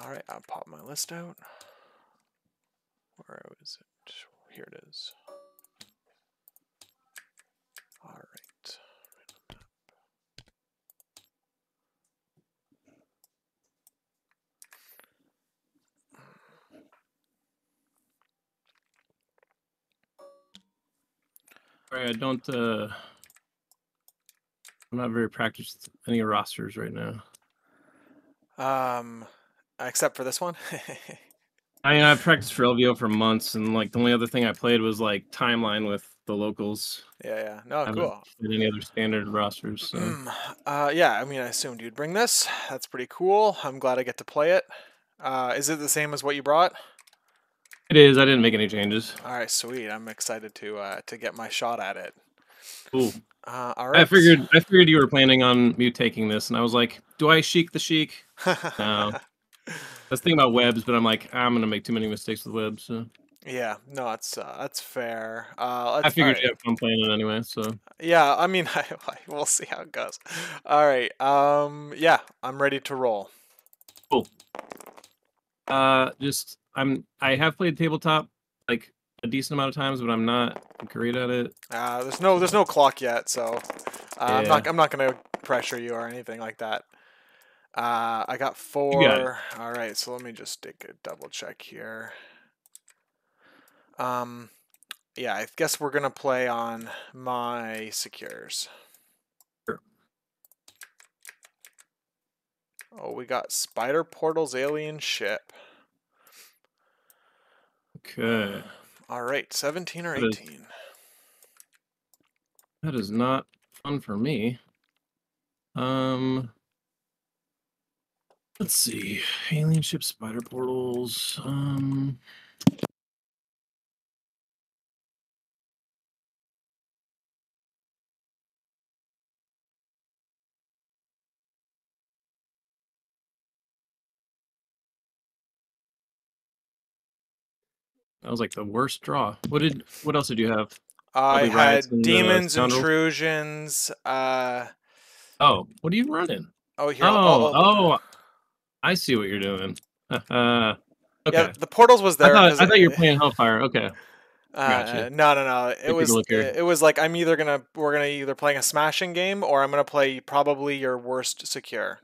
All right, I'll pop my list out. Where is it? Here it is. All right. Sorry, I don't. uh I'm not very practiced with any rosters right now. Um, except for this one. I mean, I've practiced for LVO for months, and like the only other thing I played was like timeline with the locals. yeah, yeah. No, I cool. any other standard rosters. So. Mm, uh, yeah, I mean, I assumed you'd bring this. That's pretty cool. I'm glad I get to play it. Uh, is it the same as what you brought? It is. I didn't make any changes. All right, sweet. I'm excited to uh, to get my shot at it. Cool. Uh, all right. I figured. I figured you were planning on me taking this, and I was like, "Do I chic the chic?" No. I was thinking about webs, but I'm like, I'm gonna make too many mistakes with webs. So yeah, no, that's uh, that's fair. Uh, let's, I figured all you right. have fun playing it anyway. So Yeah, I mean, I, we'll see how it goes. All right. Um, yeah, I'm ready to roll. Uh, just I'm I have played tabletop like a decent amount of times, but I'm not great at it. Uh, there's no there's no clock yet, so uh, I'm not I'm not gonna pressure you or anything like that. Uh, I got got four. All right, so let me just take a double check here. Um, yeah, I guess we're gonna play on my secures. Sure. Oh, we got Spider Portal's alien ship. Okay, All right, 17 or That is- 18. that is not fun for me. Um, let's see, alien ship, spider portals. Um, that was like the worst draw. What did? What else did you have? I Probably had and, uh, demons, intrusions. Uh, Oh, what are you running? oh, here. Oh, I'll- I'll- oh, I see what you're doing. Uh, okay. Yeah, the portals was I there. I thought you were playing Hellfire. Okay. Uh, Gotcha. no, no, no. It take was it was like I'm either gonna we're gonna either playing a smashing game or I'm gonna play probably your worst secure,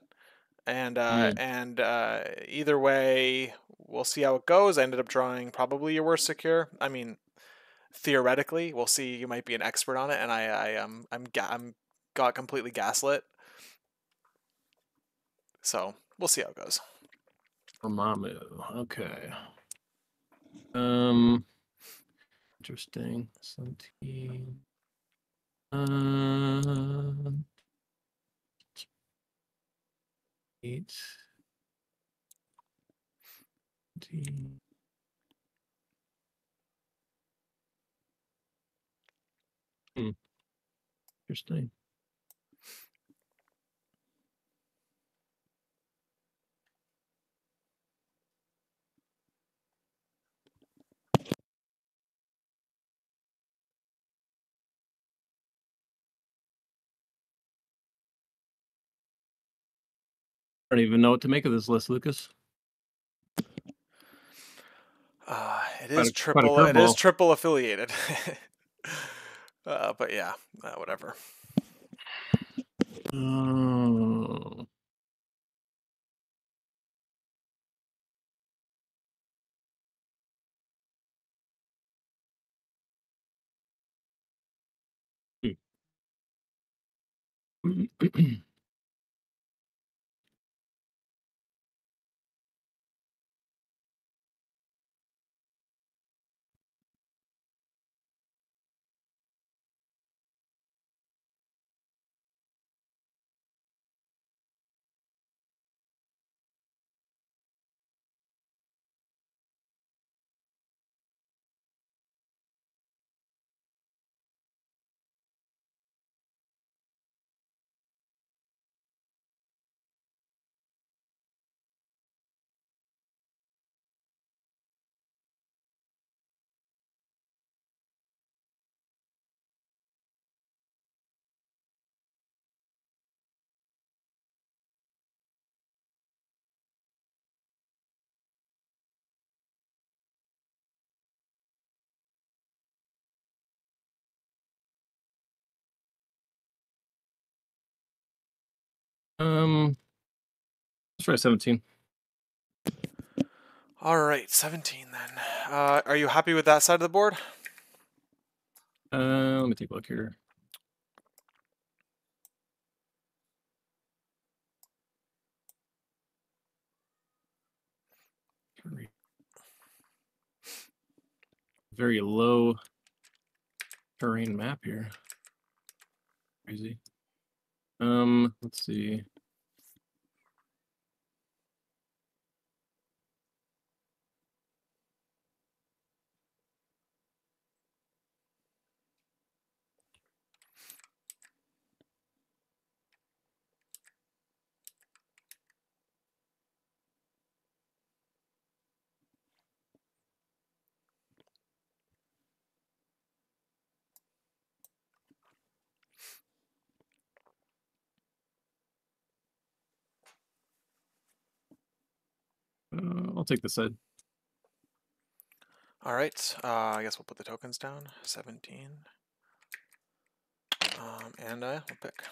and uh, Mm. and uh, either way we'll see how it goes. I ended up drawing probably your worst secure. I mean, theoretically, we'll see. You might be an expert on it, and I I um I'm ga- I'm got completely gaslit. So we'll see how it goes. Mamamoo. Okay. Um. Interesting. Seventeen. Um. Eight. Seventeen. Hmm. Interesting. I don't even know what to make of this list, Lukas. Uh, it Quite quite triple. It is triple affiliated. uh, but yeah, uh, whatever. Oh. Hmm. Um, let's try 17. All right, 17 then. Uh, are you happy with that side of the board? Uh, let me take a look here. Very- Very low terrain map here. Crazy. Um, let's see. Uh, I'll take the side. All right, uh, I guess we'll put the tokens down. 17. Um, and uh, we'll pick.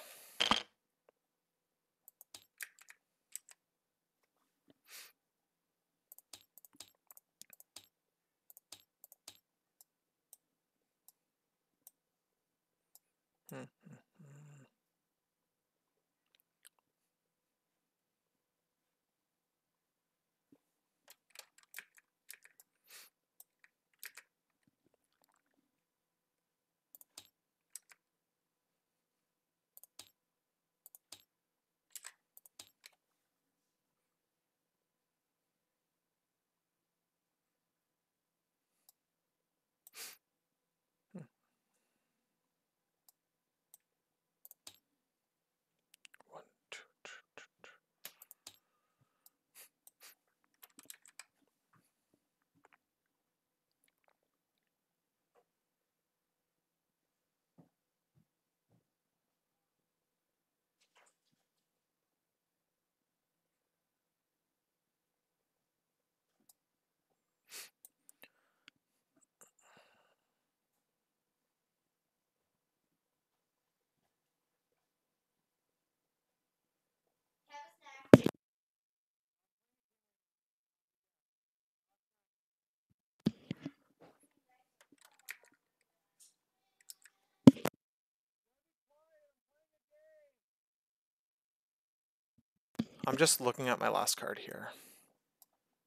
I'm just looking at my last card here.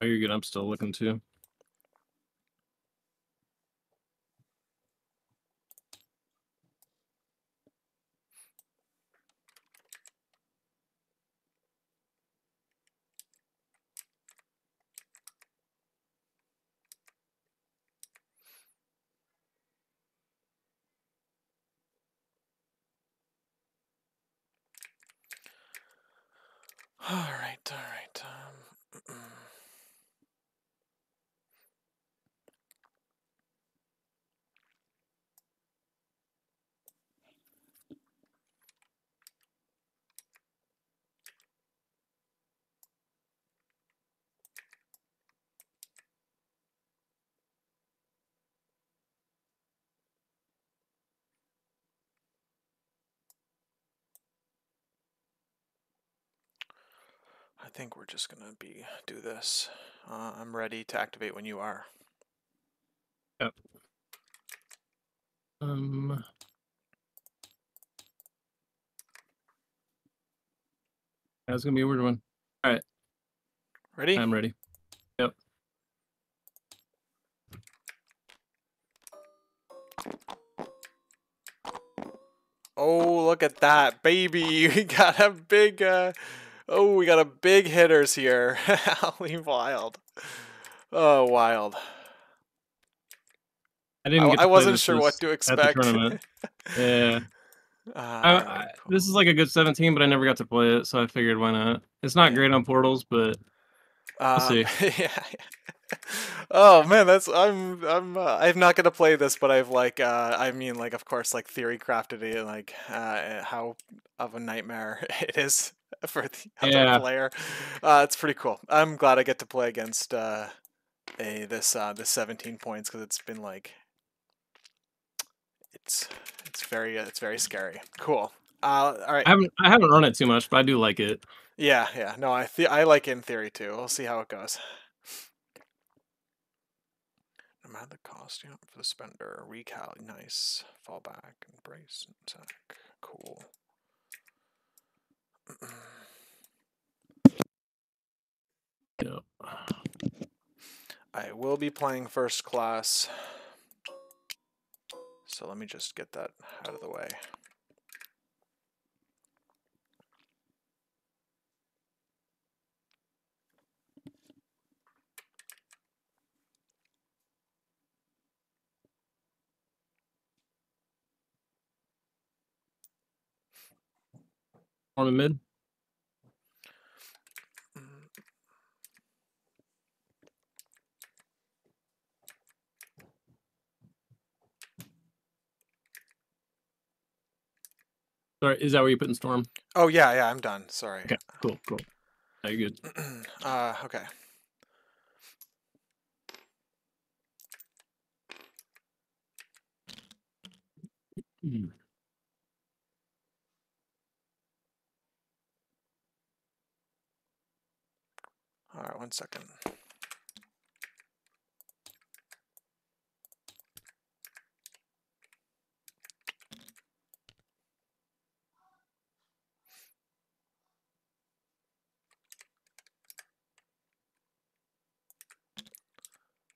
Oh, you're good. I'm still looking too. All right, all right. Um, I think we're just gonna be do this. Uh, I'm ready to activate when you are. Yep. Um. That's gonna be a weird one. All right. Ready? I'm ready. Yep. Oh, look at that, baby! We got a big. Uh, oh, we got a big hitters here. Holy wild! Oh, wild! I I, didn't. I play wasn't sure what to expect. Yeah. Ah, I, I, cool. This is like a good 17, but I never got to play it, so I figured why not. It's not Yeah. great on portals, but Um, see. yeah. oh man, that's I'm I'm uh, I'm not gonna play this, but I've like uh I mean like of course like theory crafted it like uh how of a nightmare it is for the other Yeah. player. Uh, it's pretty cool. I'm glad I get to play against uh a this uh this 17 points because it's been like it's it's very uh, it's very scary. Cool. Uh, all right. I haven't I haven't run it too much, but I do like it. Yeah, yeah. No, I th- I like in theory too. We'll see how it goes. No matter the cost, you know, for the spender, recal, nice, fall back, embrace, attack, cool. Yeah. I will be playing first class, so let me just get that out of the way. On the mid. Sorry, is that where you put in storm? Oh yeah, yeah, I'm done. Sorry. Okay, cool, cool. Are you good? uh, okay. Mm. All right, one second.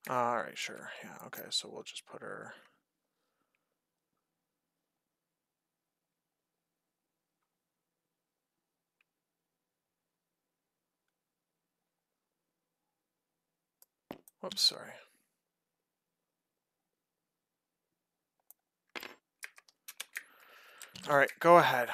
All right, sure. Yeah, okay, so we'll just put her. Whoops, sorry. All right, go ahead.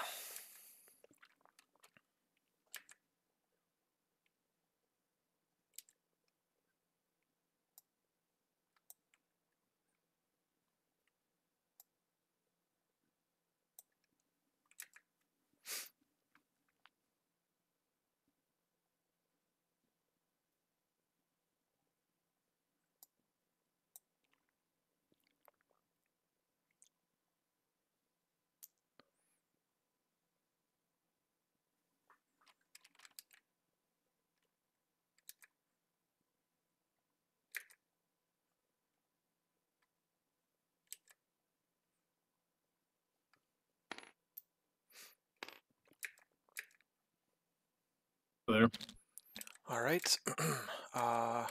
All right. uh,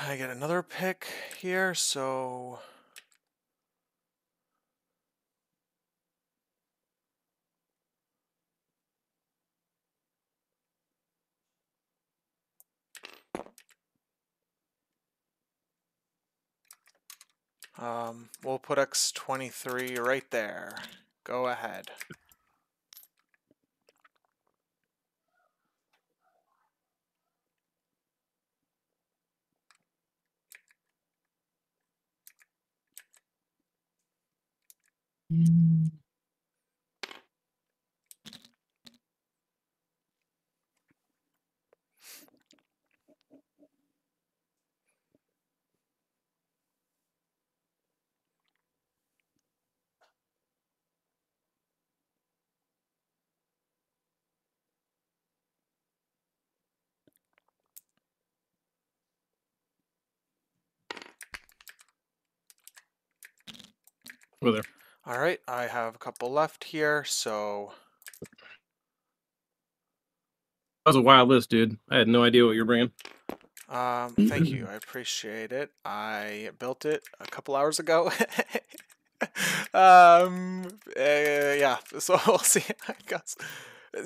I get another pick here, so. Um, we'll put X23 right there. Go ahead. Mm. Over there. All right, I have a couple left here, so That was a wild list, dude. I had no idea what you're bringing. um, thank you. I appreciate it. I built it a couple hours ago. um, uh, yeah, so we'll see. I guess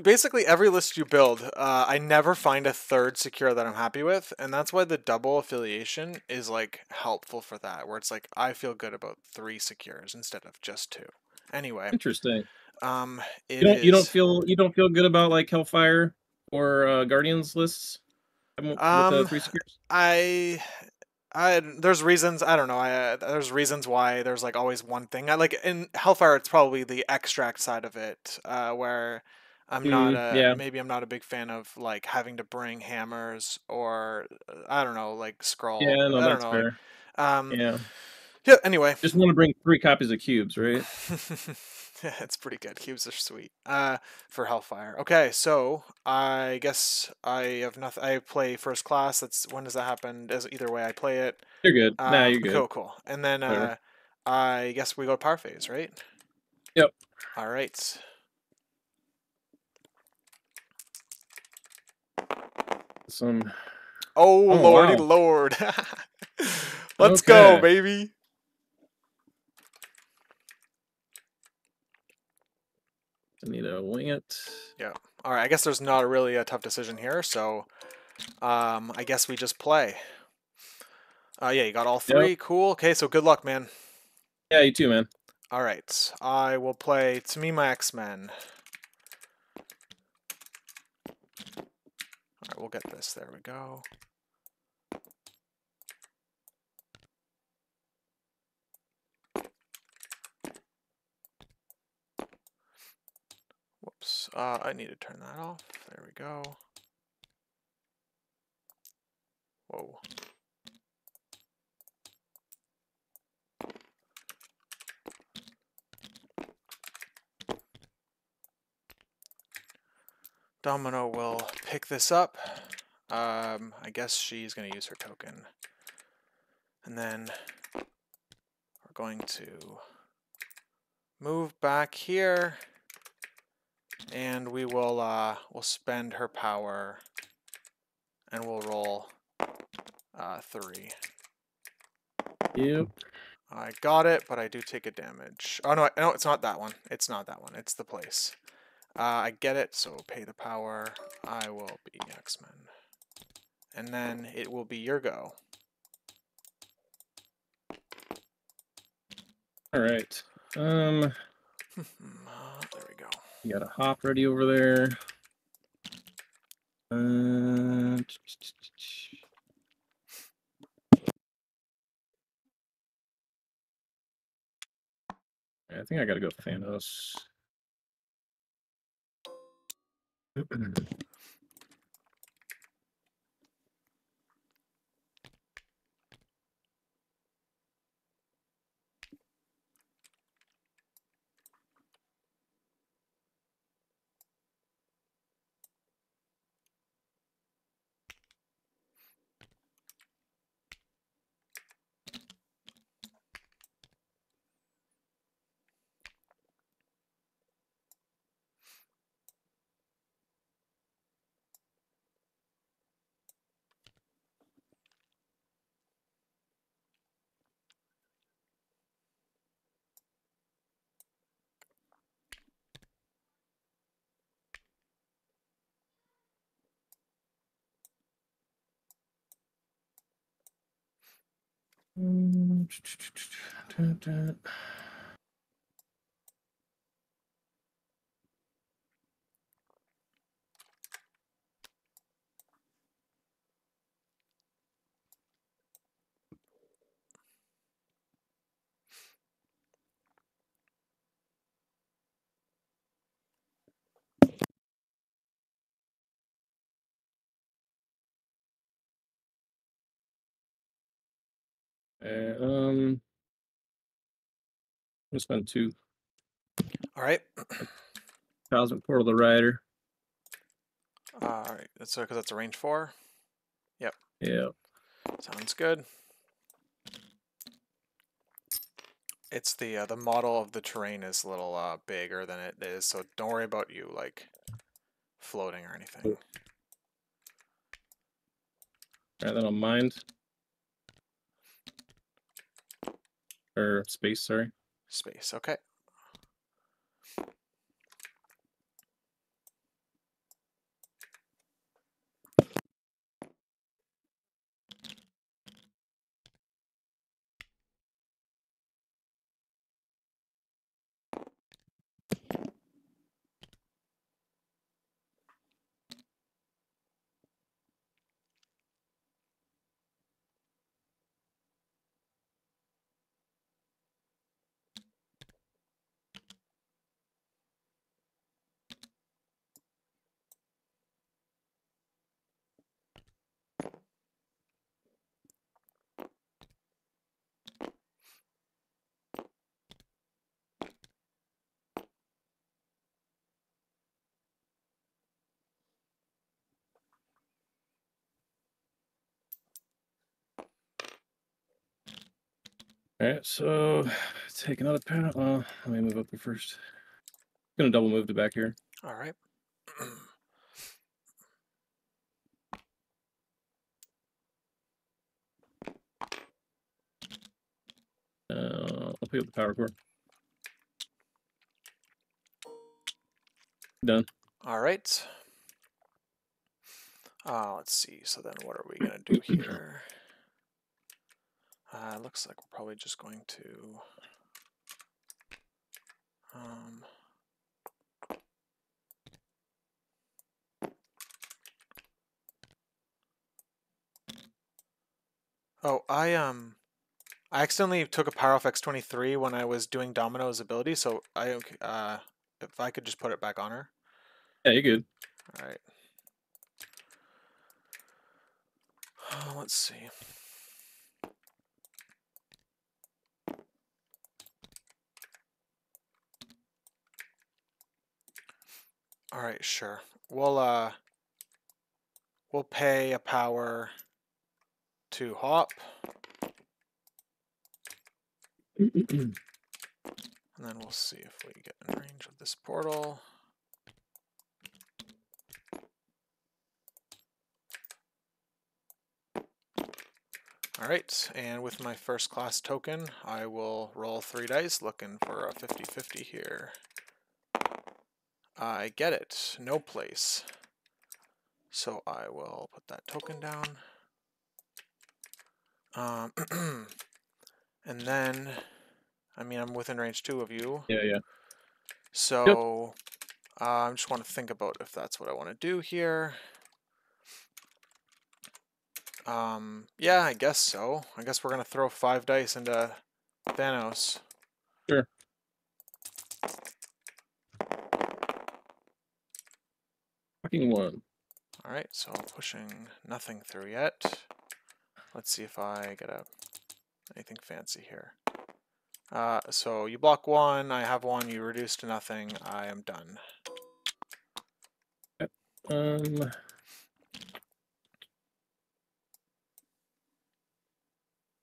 basically every list you build, uh, I never find a third secure that I'm happy with, and that's why the double affiliation is like helpful for that. Where it's like I feel good about three secures instead of just two. Anyway, Interesting. um, it You don't you don't feel you don't feel good about like Hellfire or uh, Guardians lists um, with Um, the three secures? I, I there's reasons I don't know. I uh, there's reasons why there's like always one thing. I like in Hellfire. It's probably the extract side of it, uh, where I'm not Mm, a yeah. maybe I'm not a big fan of like having to bring hammers or uh, I don't know like scroll. Yeah, no, I don't that's know. fair. Um, Yeah, yeah. Anyway, just want to bring three copies of cubes, right? it's pretty good. Cubes are sweet. Uh, for Hellfire. Okay, so I guess I have nothing. I play first class. That's when does that happen? As either way, I play it. You're good. Um, nah, you're good. Cool, cool. And then uh, I guess we go to power phase, right? Yep. All right. Some. Oh, Oh, lordy wow. lord. Let's go, baby. I need to wing it. Yeah. All right, I guess there's not a really a tough decision here, so um, I guess we just play. Uh, yeah, you got all Yep. three. Cool. Okay, so good luck, man. Yeah, you too, man. All right, I will play To Me My X-Men. All right, we'll get this. There we go. Whoops. Uh, I need to turn that off. There we go. Whoa. Domino will pick this up. Um, I guess she's going to use her token. And then we're going to move back here. And we will uh, we'll spend her power and we'll roll uh, three. Yep. I got it, but I do take a damage. Oh no, no, it's not that one. It's not that one. It's the place. Uh, I get it, so pay the power. I will be X-Men. And then it will be your go. All right. Um, Uh, there we go. you got a hop ready over there. Uh, I think I gotta go Thanos. Thank you. Mm, Uh, um, I'm spend two All right. thousand Portal the Rider. All right. That's because that's a range four. Yeah. Sounds good. It's the uh, the model of the terrain is a little uh, bigger than it is, so don't worry about you like floating or anything. All right, then I'll mind. Or space, sorry. Space. Okay. All right, so take another panel. Well, let me move up here first. Gonna double move to back here. All right. Uh, I'll pick up the power core. Done. All right. Uh, let's see. So then what are we going to do here? Uh, looks like we're probably just going to... Um, oh, I um, I accidentally took a Power Off X23 when I was doing Domino's ability, so I uh, if I could just put it back on her. Yeah, you're good. All right. Uh, let's see. All right, sure. We'll uh we'll pay a power to hop and then we'll see if we get in range of this portal. Alright, and with my first class token, I will roll three dice, looking for a 50-50 here. I get it, no place. So I will put that token down. Um, and then, I mean, I'm within range two of you. Yeah, yeah. So uh, I just want to think about if that's what I want to do here. Um, yeah, I guess so. I guess we're gonna throw five dice into Thanos. Sure. One. All right, so I'm pushing nothing through yet. Let's see if I get a anything fancy here. Uh, so you block one, I have one, you reduce to nothing, I am done. Um.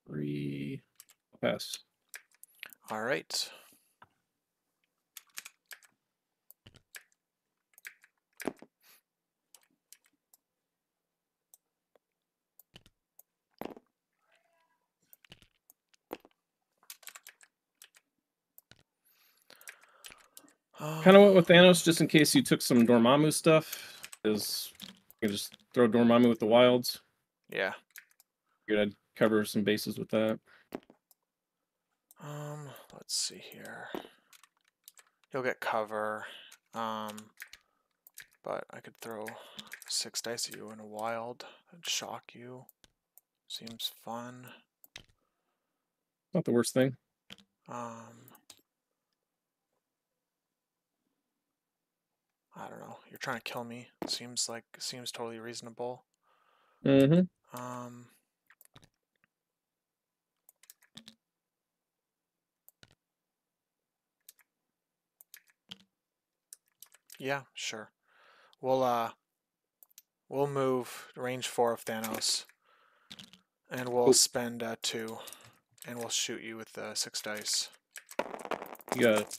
Three. Pass. All right. Kind of went with Thanos just in case you took some Dormammu stuff. Is you can just throw Dormammu with the wilds. Yeah. Figured I'd cover some bases with that. Um, let's see here. You'll get cover. Um, but I could throw six dice at you in a wild and shock you. Seems fun. Not the worst thing. Um, I don't know. You're trying to kill me. Seems like seems totally reasonable. Mm-hmm. Um, yeah, sure. We'll uh, we'll move range four of Thanos, and we'll Cool. spend uh, two, and we'll shoot you with uh, six dice. You got it.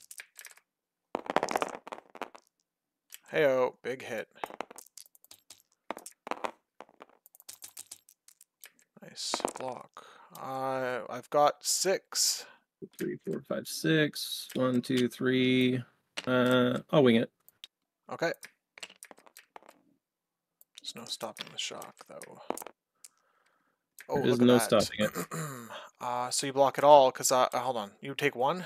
Heyo, big hit. Nice block. Uh, I've got six. Three, four, five, six. One, two, three. Uh, I'll wing it. Okay. There's no stopping the shock, though. Oh, There is look at no that. stopping it. uh, so you block it all, because, uh, hold on. You take one?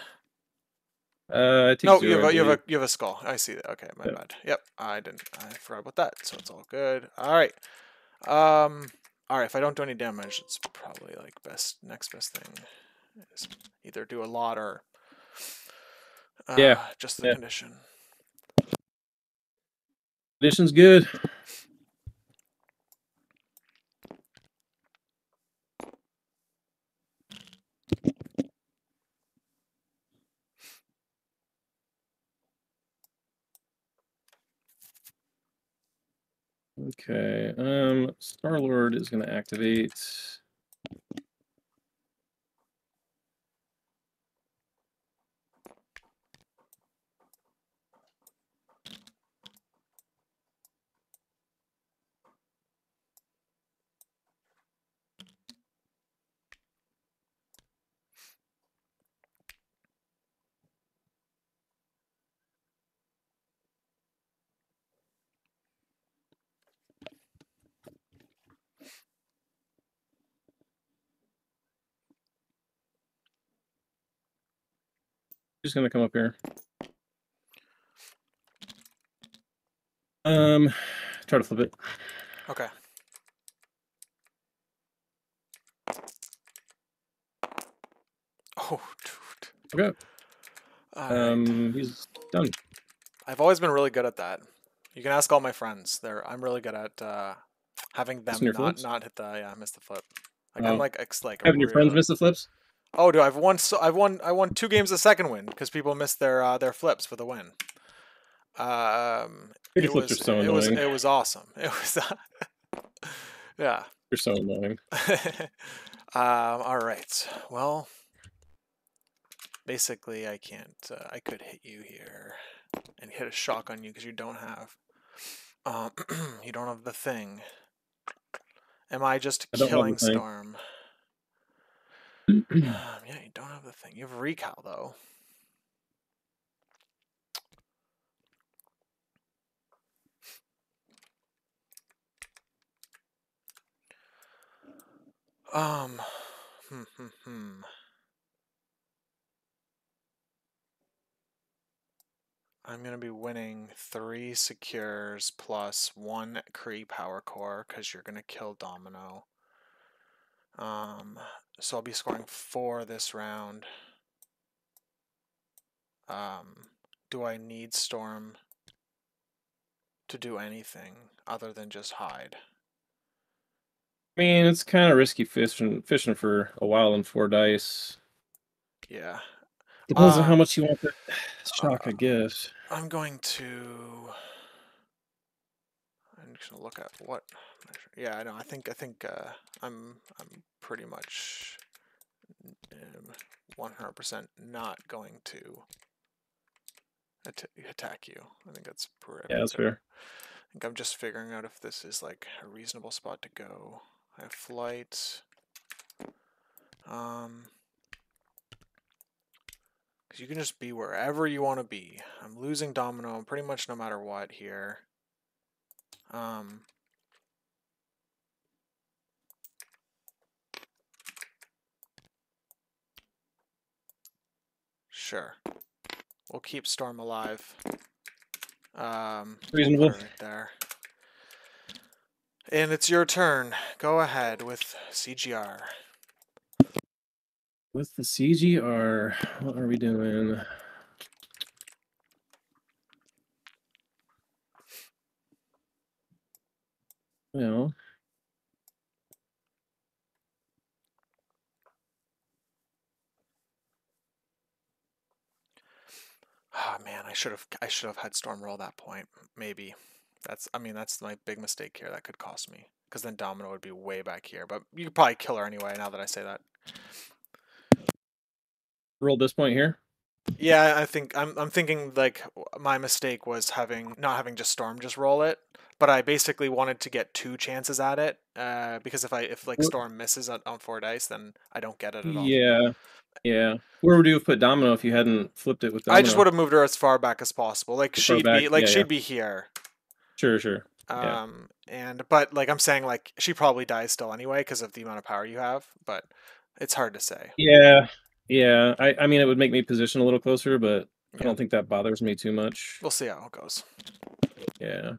Uh, No, zero, you have, a, you, have a, you have a skull. I see that. Okay, my Yeah. bad. Yep, I didn't. I forgot about that, so it's all good. All right. Um, all right, if I don't do any damage, it's probably, like, best next best thing is either do a lot or uh, Yeah, just the yeah. condition. Condition's good. Okay. Um, Star Lord is going to activate. Just gonna come up here. Um, try to flip it. Okay. Oh, dude. Okay. All right. Um, he's done. I've always been really good at that. You can ask all my friends. They're I'm really good at uh, having them not flips? not hit the yeah miss the flip. Like Oh. I'm like ex like Having your friends miss the flips. Oh, dude, I've won. So I've won. I won two games the second win because people missed their uh, their flips for the win. Um, Your it flips was are so it was it was awesome. It was yeah. You're so annoying. um, all right. Well, basically, I can't. Uh, I could hit you here and hit a shock on you because you don't have. Um, you don't have the thing. Am I just I don't have the killing. Storm? Um, yeah, you don't have the thing. You have recal though. Um, hmm, hmm, hmm. I'm gonna be winning three secures plus one Kree power core because you're gonna kill Domino. Um, so I'll be scoring four this round. Um, do I need Storm to do anything other than just hide? I mean, it's kind of risky fishing fishing for a while in four dice. Yeah, Depends on Uh, how much you want the shock, I guess. I'm going to. Just gonna look at what. measure- Yeah, I know. I think I think uh, I'm I'm pretty much one hundred percent not going to at- attack you. I think that's pretty. Yeah, that's fair. I think I'm just figuring out if this is like a reasonable spot to go. I have flight. Um, because you can just be wherever you want to be. I'm losing domino pretty much no matter what here. Um, sure. We'll keep Storm alive. Um, Reasonable. right there. And it's your turn. Go ahead with CGR. With the CGR, what are we doing? Well, Ah man, I should have I should have had Storm roll that point. Maybe. That's I mean that's my big mistake here. That could cost me because then Domino would be way back here. But you could probably kill her anyway. Now that I say that. roll this point here. Yeah, I think I'm I'm thinking like my mistake was having not having just Storm just roll it, but I basically wanted to get two chances at it. Uh, because if I if like Storm misses on, on four dice, then I don't get it at all. Yeah, yeah. Where would you have put Domino if you hadn't flipped it with Domino? I just would have moved her as far back as possible. Like As she'd be like yeah, she'd yeah. be here. Sure, sure. Yeah. Um, and but like I'm saying, like she probably dies still anyway because of the amount of power you have. But it's hard to say. Yeah, yeah. I, I mean, it would make me position a little closer, but I don't think that bothers me too much. We'll see how it goes. Yeah.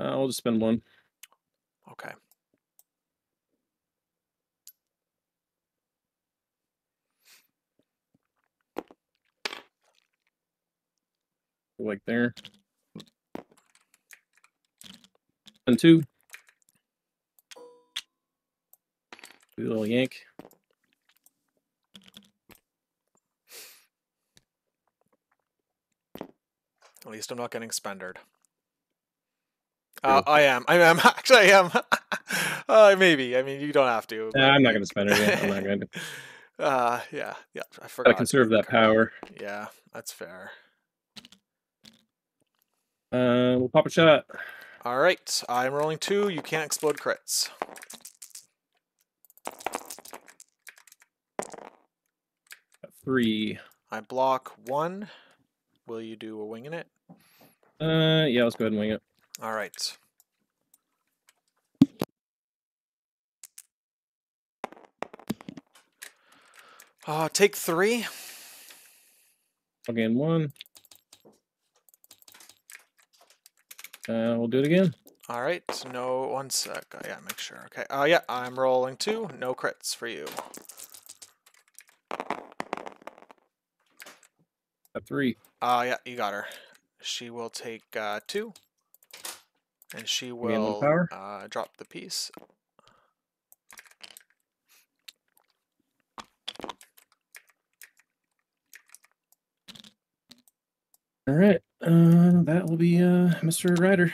Uh, I'll just spend one. Okay. Like there. And two. Do a little yank. At least I'm not getting spendered. Uh, I am. I am. Actually, I am. uh, maybe. I mean, you don't have to. Nah, I'm not going to spend it. yet. I'm not going to. Uh, yeah. Yeah. I forgot. Gotta conserve that power. Yeah, that's fair. Uh, we'll pop a shot. All right. I'm rolling two. You can't explode crits. Three. I block one. Will you do a wing in it? Uh, yeah, let's go ahead and wing it. All right. Uh, take three. Again, one. Uh, we'll do it again. All right. No, one sec. Oh, yeah, make sure. Okay. Uh, yeah, I'm rolling two. No crits for you. A three. Uh, yeah, you got her. She will take uh, two. And she will uh, drop the piece. All right. Uh, that will be uh, Mr. Ryder.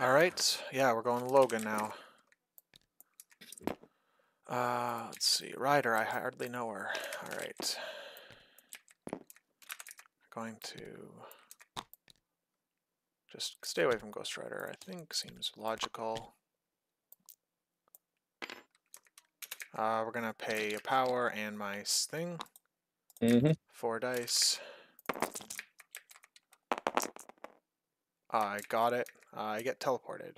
All right. Yeah, we're going to Logan now. Uh, let's see. Ryder, I hardly know her. All right. Going to just stay away from Ghost Rider. I think seems logical. Uh, we're gonna pay a power and my thing. Mm-hmm. Four dice. I got it. I get teleported.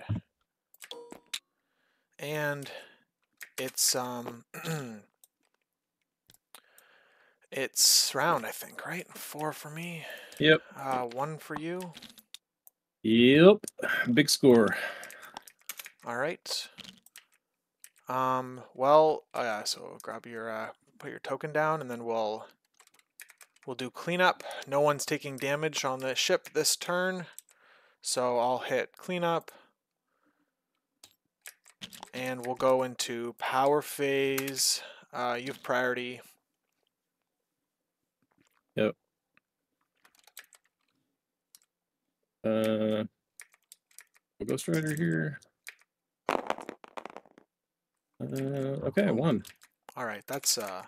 And it's um it's round, I think, right? Four for me. Yep. Uh one for you. Yep. Big score. All right. Um well, uh, so grab your uh put your token down and then we'll we'll do cleanup. No one's taking damage on the ship this turn. So I'll hit cleanup. And we'll go into power phase. Uh, you have priority. Yep. Uh, Ghost Rider here. Uh, okay, one. All right, that's uh,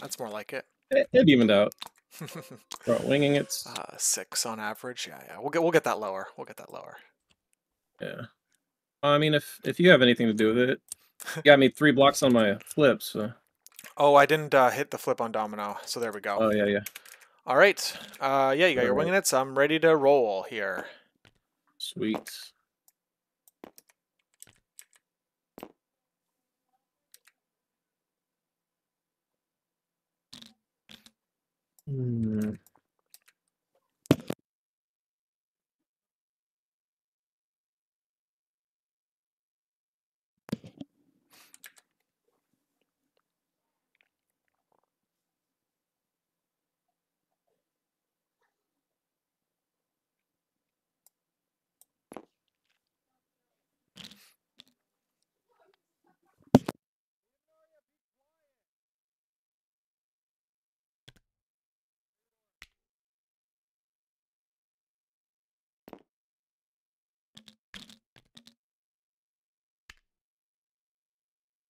that's more like it. It, it evened out. Winging it. uh, six on average. Yeah, yeah. We'll get we'll get that lower. We'll get that lower. Yeah. I mean, if if you have anything to do with it, you got me three blocks on my flip. So. Oh, I didn't uh, hit the flip on domino. So there we go. Oh yeah, yeah. All right. Uh, yeah, you got your winging it. So I'm ready to roll here. Sweet. Mm.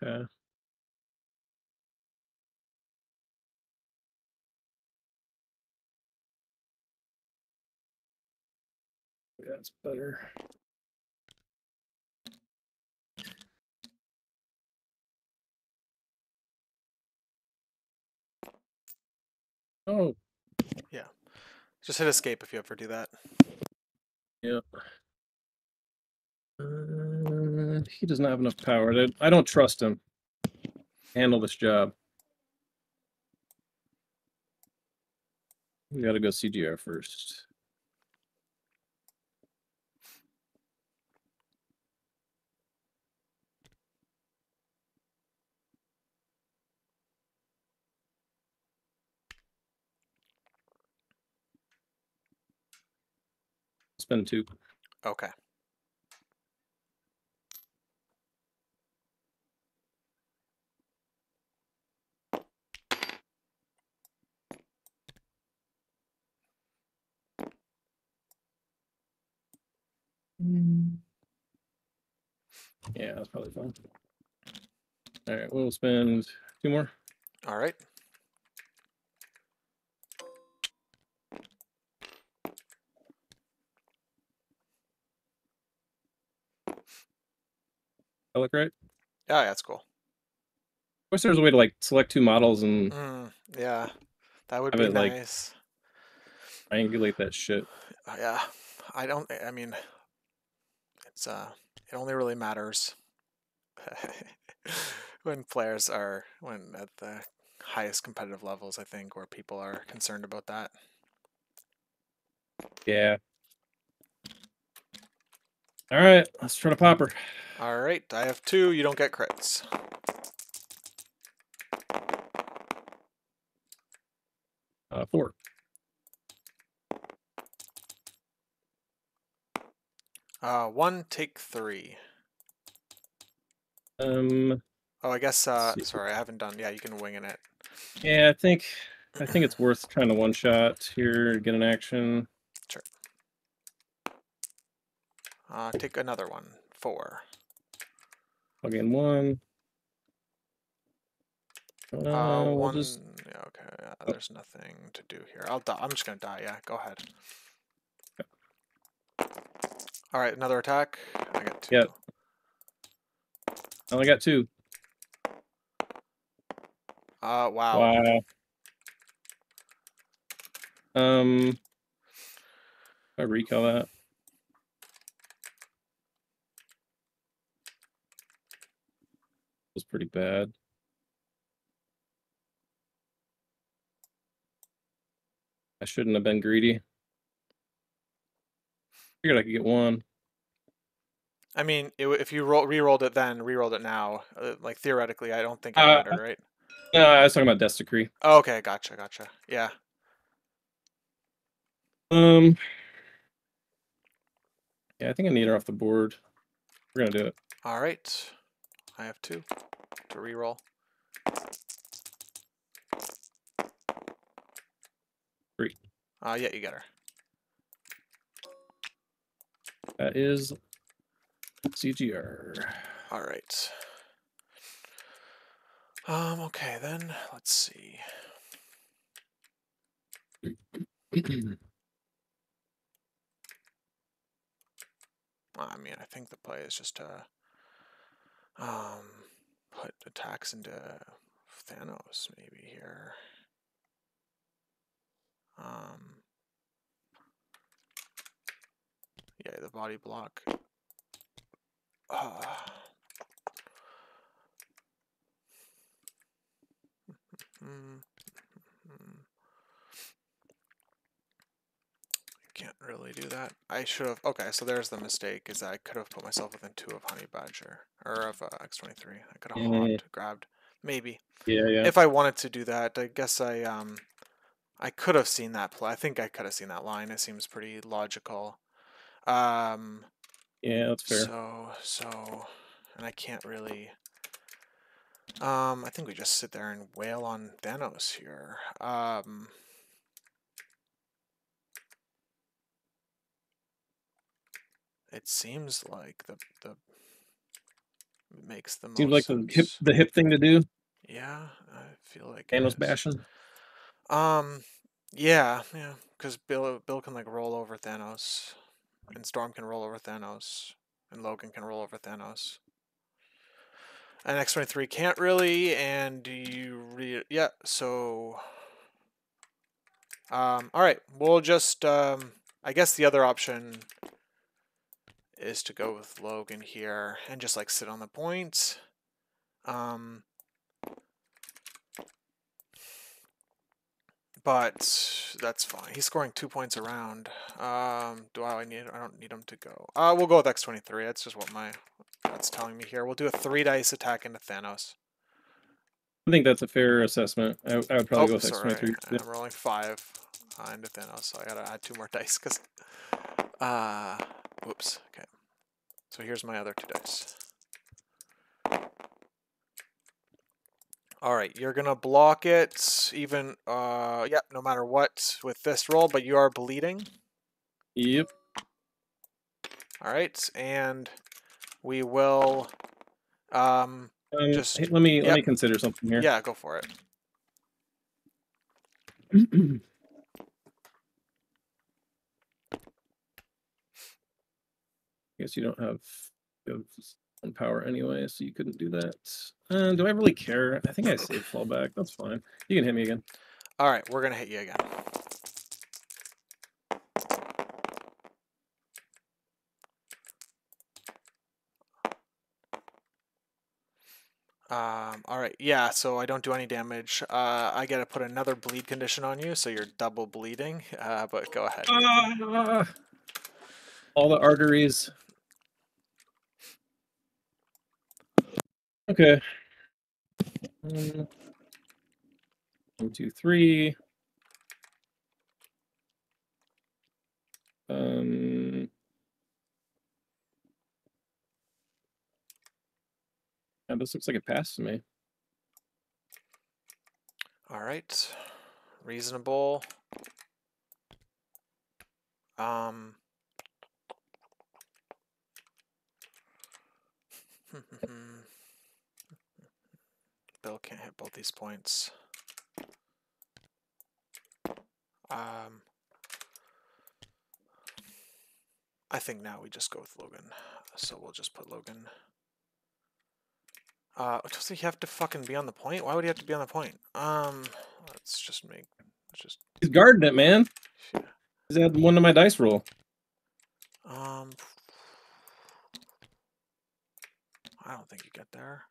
Hmm. Okay. That's better. Oh, Yeah. Just hit escape if you ever do that. yep. Uh, He does not have enough power. I- I don't trust him. Handle this job. We gotta go CGR first. Spend two. Okay. Yeah, that's probably fine. All right, we'll spend two more. All right. I look right. Yeah, that's cool. wish there was a way to like select two models and Mm, yeah, that would be it, like- nice. triangulate that shit. Uh, yeah, I don't. I mean, it's uh, it only really matters when players are when at the highest competitive levels. I think where people are concerned about that. Yeah. All right, let's try to pop her. All right, I have two. You don't get crits. Uh, four. Uh, one, take three. Um, Oh, I guess. Uh, sorry, I haven't done. Yeah, you can wing in it. yeah, I think I think it's worth trying to one shot here, get an action. Uh, take another one. Four. Plug in one. Uh, Uh, we'll one. just Yeah, okay. Yeah, there's nothing to do here. I'll die. I'm just gonna die. Yeah, go ahead. All right, another attack. I got two. Yep. I only got two. Uh, wow. Wow. Um, I recall that. Was pretty bad. I shouldn't have been greedy. Figured I could get one. I mean, it, if you roll, re-rolled it then, re-rolled it now, uh, like theoretically, I don't think it Uh, mattered, right? No, I was talking about Death Decree. Oh, okay, gotcha, gotcha. Yeah. Um, yeah, I think I need her off the board. We're gonna do it. All right. I have two to re-roll. Three. Uh, yeah, you get her. That is CGR. All right. Um. Okay, then let's see. I mean, I think the play is just to um put attacks into Thanos maybe here. Um. Yeah, the body block. Mm. Can't really do that. I should have. Okay, so there's the mistake. Is that I could have put myself within two of Honey Badger or of uh, X23. I could have Yeah. grabbed, maybe. Yeah, yeah. If I wanted to do that, I guess I um, I could have seen that play. I think I could have seen that line. It seems pretty logical. Um, yeah, that's fair. so so, and I can't really. Um, I think we just sit there and wail on Thanos here. Um, it seems like the the it makes the Seems most like the hip the hip thing to do. Yeah, I feel like Thanos bashing. Um, yeah, yeah, because Bill Bill can like roll over Thanos, and Storm can roll over Thanos, and Logan can roll over Thanos. And X twenty three can't really, and you re yeah. So, um, all right, we'll just um, I guess the other option is to go with Logan here and just like sit on the point. Um, but that's fine. He's scoring two points around. Um, do I need? I don't need him to go. Uh, we'll go with X23. That's just what my that's telling me here. We'll do a three dice attack into Thanos. I think that's a fair assessment. I, I would probably oh, go with. X23. Yeah. I'm rolling five uh, into Thanos, so I gotta add two more dice because. Uh, whoops. Okay. So here's my other two dice. All right, you're gonna block it even, uh, yep, no matter what with this roll, but you are bleeding. Yep. All right, and we will, um, Um, Just- hey, let me yep. let me consider something here. yeah, go for it. I guess you don't have, one power anyway, so you couldn't do that. Uh, do I really care? I think I saved fallback. That's fine. You can hit me again. All right, we're gonna hit you again. Um, all right, yeah, so I don't do any damage. Uh, I gotta put another bleed condition on you, so you're double bleeding, uh, but go ahead. Ah! all the arteries. Okay. Um, one, two, three. Um. Yeah, this looks like it passed to me. All right, reasonable. Um. Bill can't hit both these points. Um. I think now we just go with Logan. So we'll just put Logan. Uh, does he have to fucking be on the point? Why would he have to be on the point? Um, let's just make, let's just, He's guarding it, man. yeah. He's had one of my dice roll. um, I don't think you get there.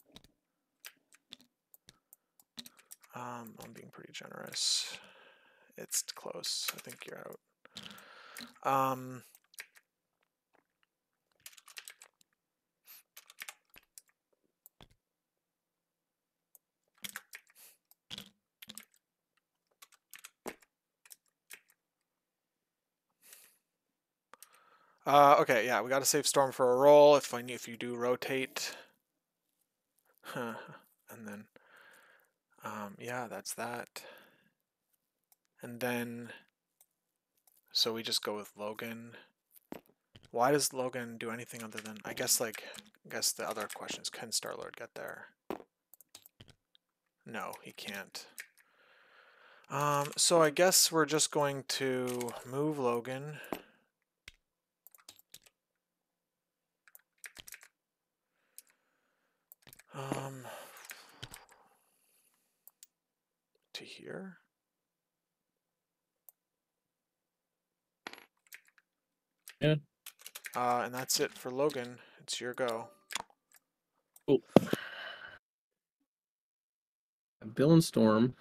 Um, I'm being pretty generous. It's close. I think you're out. Um, Uh, okay, yeah, we got to save Storm for a roll. If I if you do rotate, and then, um, yeah, that's that. And then, so we just go with Logan. Why does Logan do anything other than? I guess like, I guess the other question is, can Star Lord get there? No, he can't. Um, so I guess we're just going to move Logan. Um, to here. Yeah. Uh, and that's it for Logan. It's your go. Cool. Bill and Storm.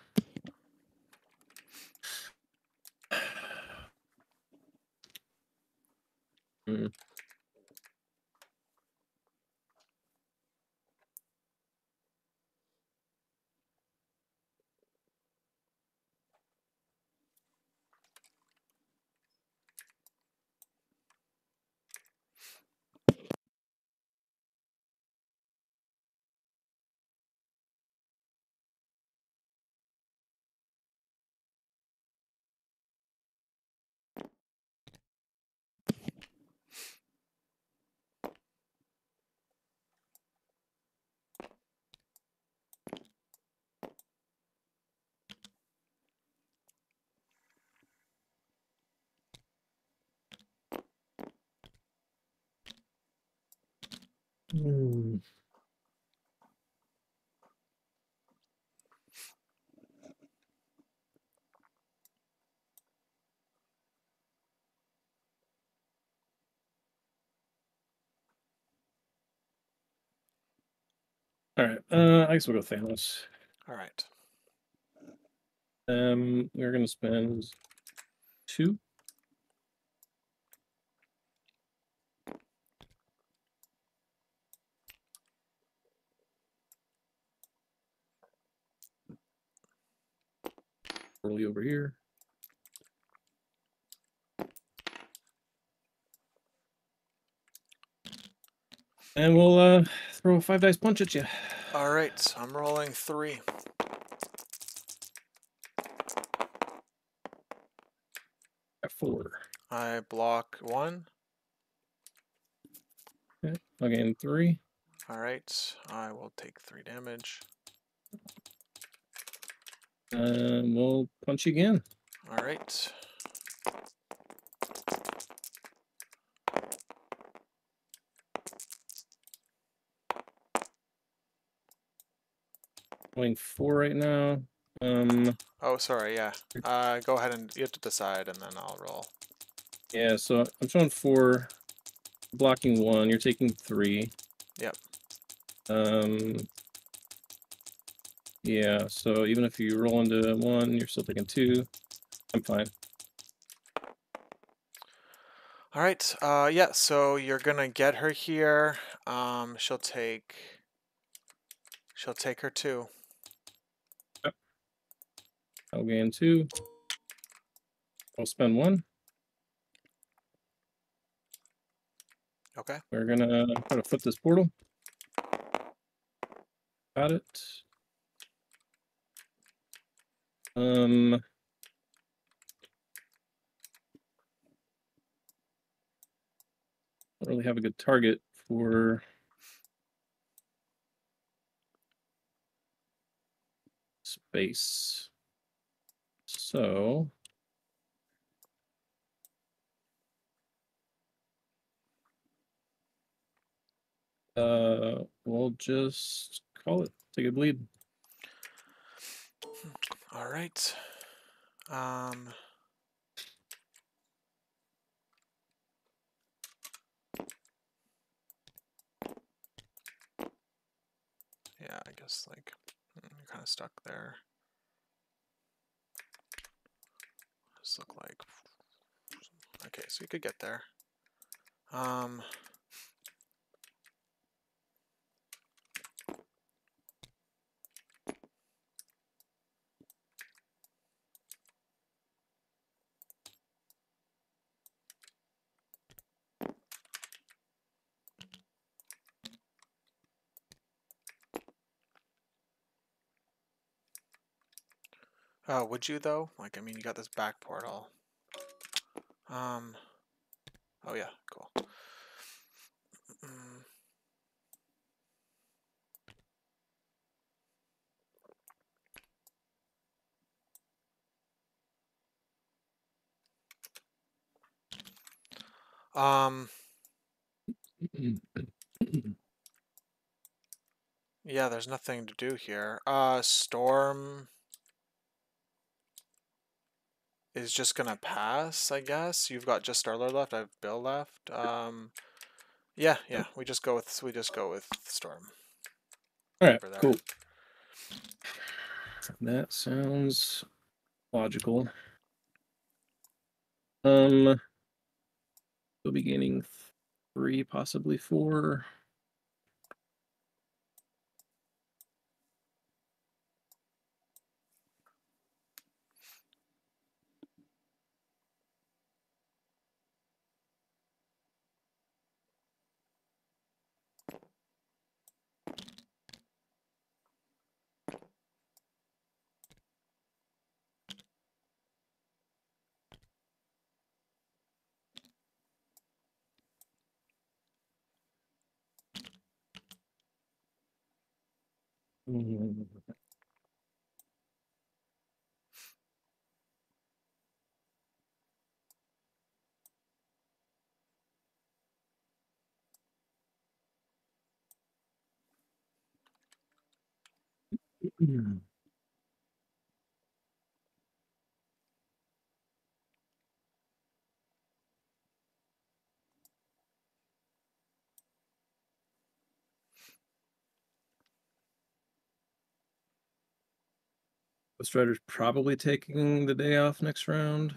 Hmm. Hmm. All right. Uh, I guess we'll go Thanos. All right. Um, we're gonna spend two. Over here. And we'll uh, throw a five dice punch at you. All right. so I'm rolling three. At four. I block one. Okay. I'll gain three. All right. I will take three damage. And we'll punch again. All right. Going four right now. Um, Oh, sorry. Yeah. Uh, go ahead and you have to decide, and then I'll roll. yeah. So I'm showing four, blocking one. You're taking three. Yep. Um. Yeah. So even if you roll into one, you're still taking two. I'm fine. All right. Uh, yeah. So you're gonna get her here. Um, she'll take. She'll take her too. I'll gain two. I'll spend one. Okay. We're gonna try to flip this portal. Got it. Um. Don't really have a good target for. Space. So. Uh, we'll just call it. Take a bleed. All right. Um. Yeah, I guess like you're kind of stuck there. This look like okay, so you could get there. Um. Oh, would you though? Like, I mean, you got this back portal. Um. Oh yeah, cool. Mm. Um. Yeah, there's nothing to do here. Uh, Storm is just gonna pass, I guess. You've got just Starler left. I have Bill left. Um, yeah, yeah. We just go with we just go with Storm. All right, cool. That sounds logical. Um, we'll be gaining three, possibly four. Mm, mm. Strider's probably taking the day off next round.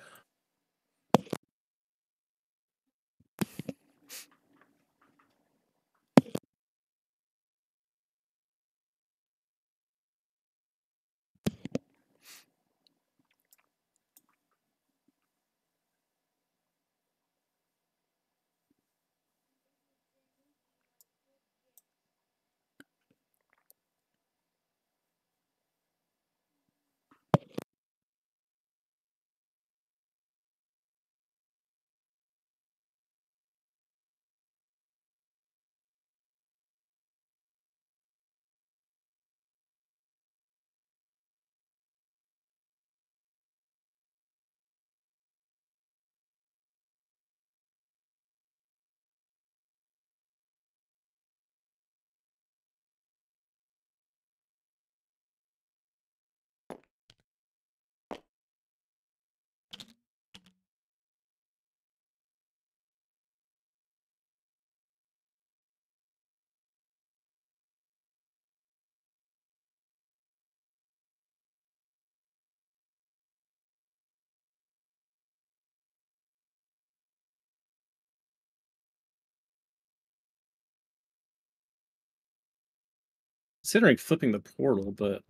Considering flipping the portal, but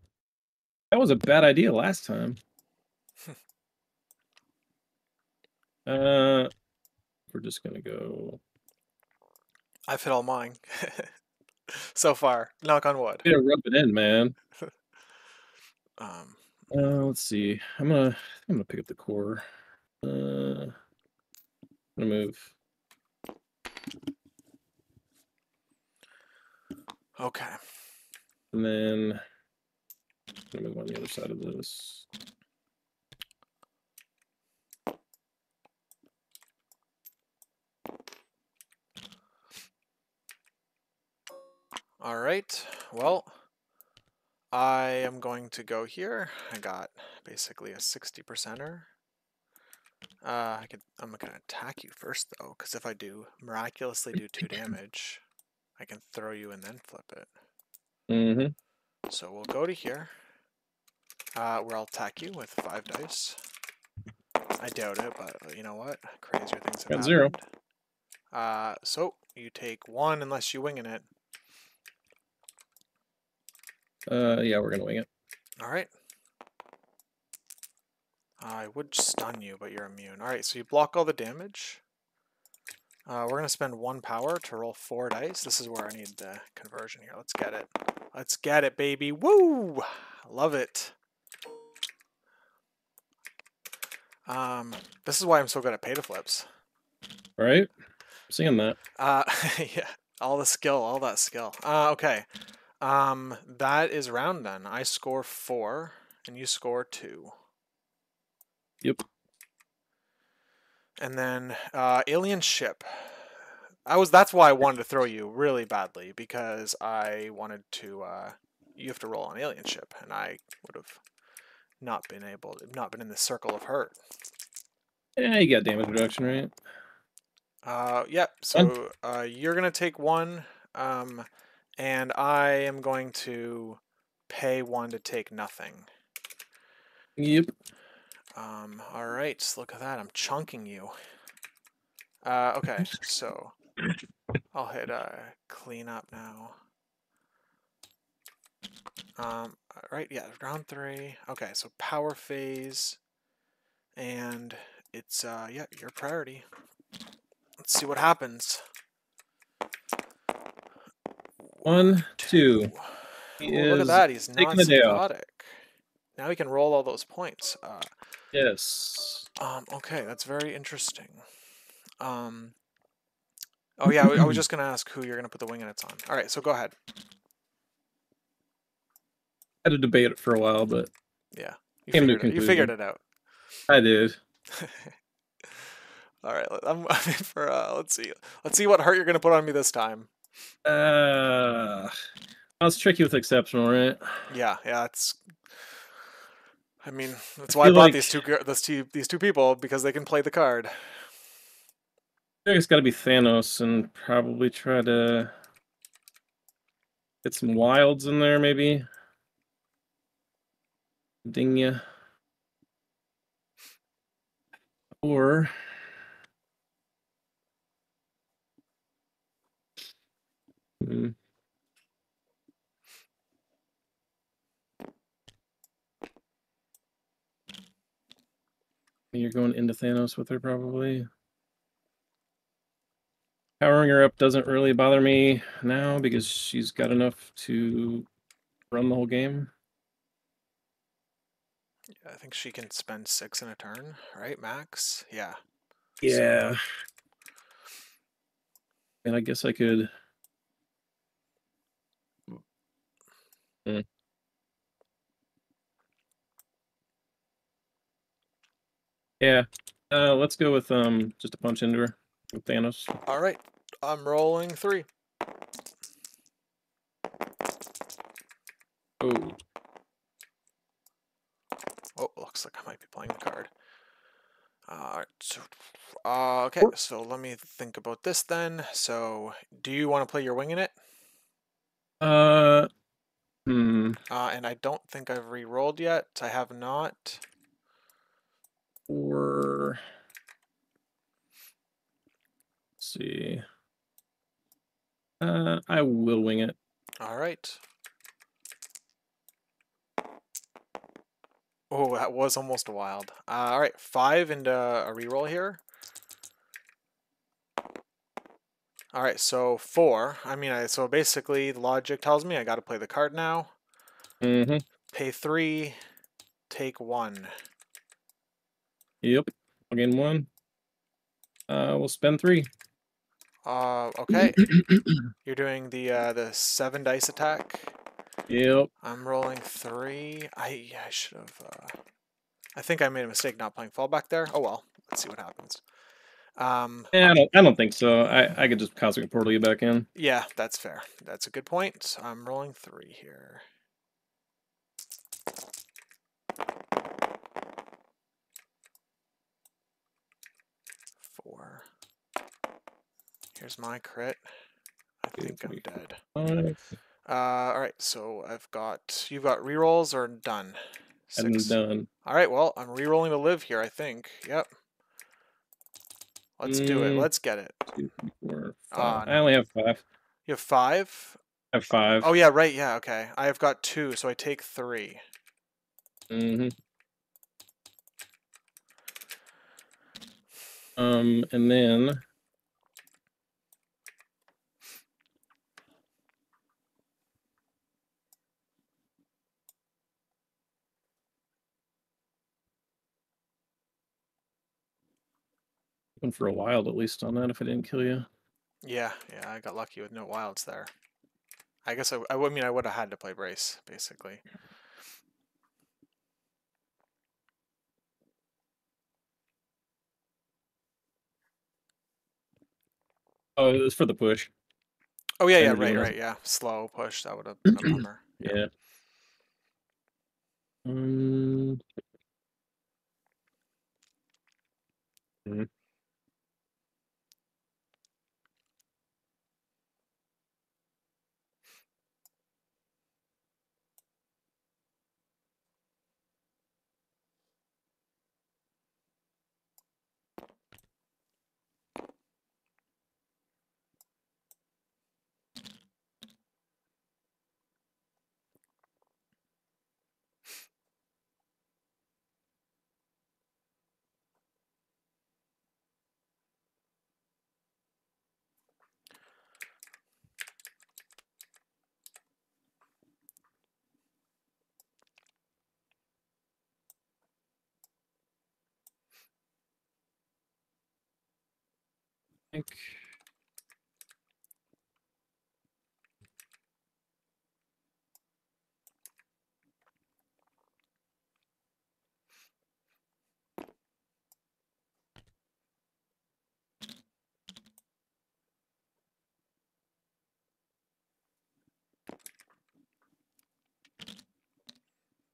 that was a bad idea last time. uh, we're just gonna go. I've hit all mine so far. Knock on wood. Yeah, rub it in, man. Um, uh, let's see. I'm gonna I'm gonna pick up the core. Uh, I'm gonna move. Okay. And then I'm move on the other side of this. All right. Well, I am going to go here. I got basically a 60 percenter. Uh, I could. I'm gonna attack you first though, because if I do miraculously do two damage, I can throw you and then flip it. Mm-hmm. So we'll go to here, uh, where I'll attack you with five dice. I doubt it, but you know what? Crazier things have Got zero. Uh, so you take one unless you wing in it. Uh, yeah, we're gonna wing it. All right. I would stun you, but you're immune. All right, so you block all the damage. Uh, we're gonna spend one power to roll four dice. This is where I need the conversion here. Let's get it. Let's get it, baby. Woo! Love it. Um, this is why I'm so good at pay to flips. Right? I'm seeing that. Uh, yeah, all the skill, all that skill. Uh, okay. Um, that is round then. I score four, and you score two. Yep. And then uh, alien ship. I was that's why I wanted to throw you really badly because I wanted to. Uh, you have to roll on alien ship, and I would have not been able, to, not been in the circle of hurt. Yeah, you got damage reduction, right? Uh, yep. So uh, you're gonna take one, um, and I am going to pay one to take nothing. Yep. Um, all right. Look at that. I'm chunking you. Uh, okay. So I'll hit uh, clean up now. Um, right, Yeah. Round three. Okay. So power phase, and it's uh, yeah, your priority. Let's see what happens. One, two. He Ooh, look at that. He's taking not the day off. psychotic. Now he can roll all those points. Uh, Yes. um, okay, that's very interesting. Um, oh yeah, I was just gonna ask who you're gonna put the wing units on. All right, so go ahead. Had to debate it for a while, but Yeah, you figured, it, you figured it out. I did. All right, let- I'm in for uh, let's see, let's see what hurt you're gonna put on me this time. Uh, that's tricky with exceptional, right? Yeah, yeah, it's. I mean, that's why I feel brought like- these two this two these two people because they can play the card. Think it's got to be Thanos and probably try to get some wilds in there, maybe. Ding ya. Or Hmm. You're going into Thanos with her probably. Powering her up doesn't really bother me now because she's got enough to run the whole game. Yeah, I think she can spend six in a turn, right? Max? Yeah. Yeah. And I guess I could. Hmm. Yeah. Uh, let's go with um just a punch into her Thanos. All right. I'm rolling three. Oh, Oh, looks like I might be playing the card. Uh, so, uh, okay, so let me think about this then. So, do you want to play your wing in it? uh, hmm. Uh, and I don't think I've re-rolled yet. I have not. Or let's see. Uh, I will wing it. All right. Oh, that was almost wild. Uh, all right, five into a reroll here. All right, so four. I mean, I, so basically, the logic tells me I got to play the card now. Mm-hmm. Pay three, take one. Yep. Again, one. Uh, we'll spend three. Uh, okay. You're doing the uh, the seven dice attack. Yep. I'm rolling three. I I should have. Uh, I think I made a mistake not playing fallback there. Oh well. Let's see what happens. Um, Yeah, I don't. I don't think so. I I could just cosmic portal you back in. yeah, that's fair. That's a good point. I'm rolling three here. Four. Here's my crit. I think I'm dead. Uh, all right, so I've got you've got rerolls or done. And Six. done. All right, well I'm rerolling to live here. I think. Yep. Let's do it. Mm. Let's get it. Two, three, four, Ah, five. I only have five. You have five. I have five. Oh yeah, right. Yeah, okay. I have got two, so I take three. Mm-hmm. Um, and then For a wild at least on that if I didn't kill you. Yeah, yeah. I got lucky with no wilds there. I guess I, I, mean I would have had to play brace basically. Oh, it was for the push. Oh yeah, yeah, right, right, yeah. Slow push. That would have been a bummer. Yeah. Um. mhm. Think.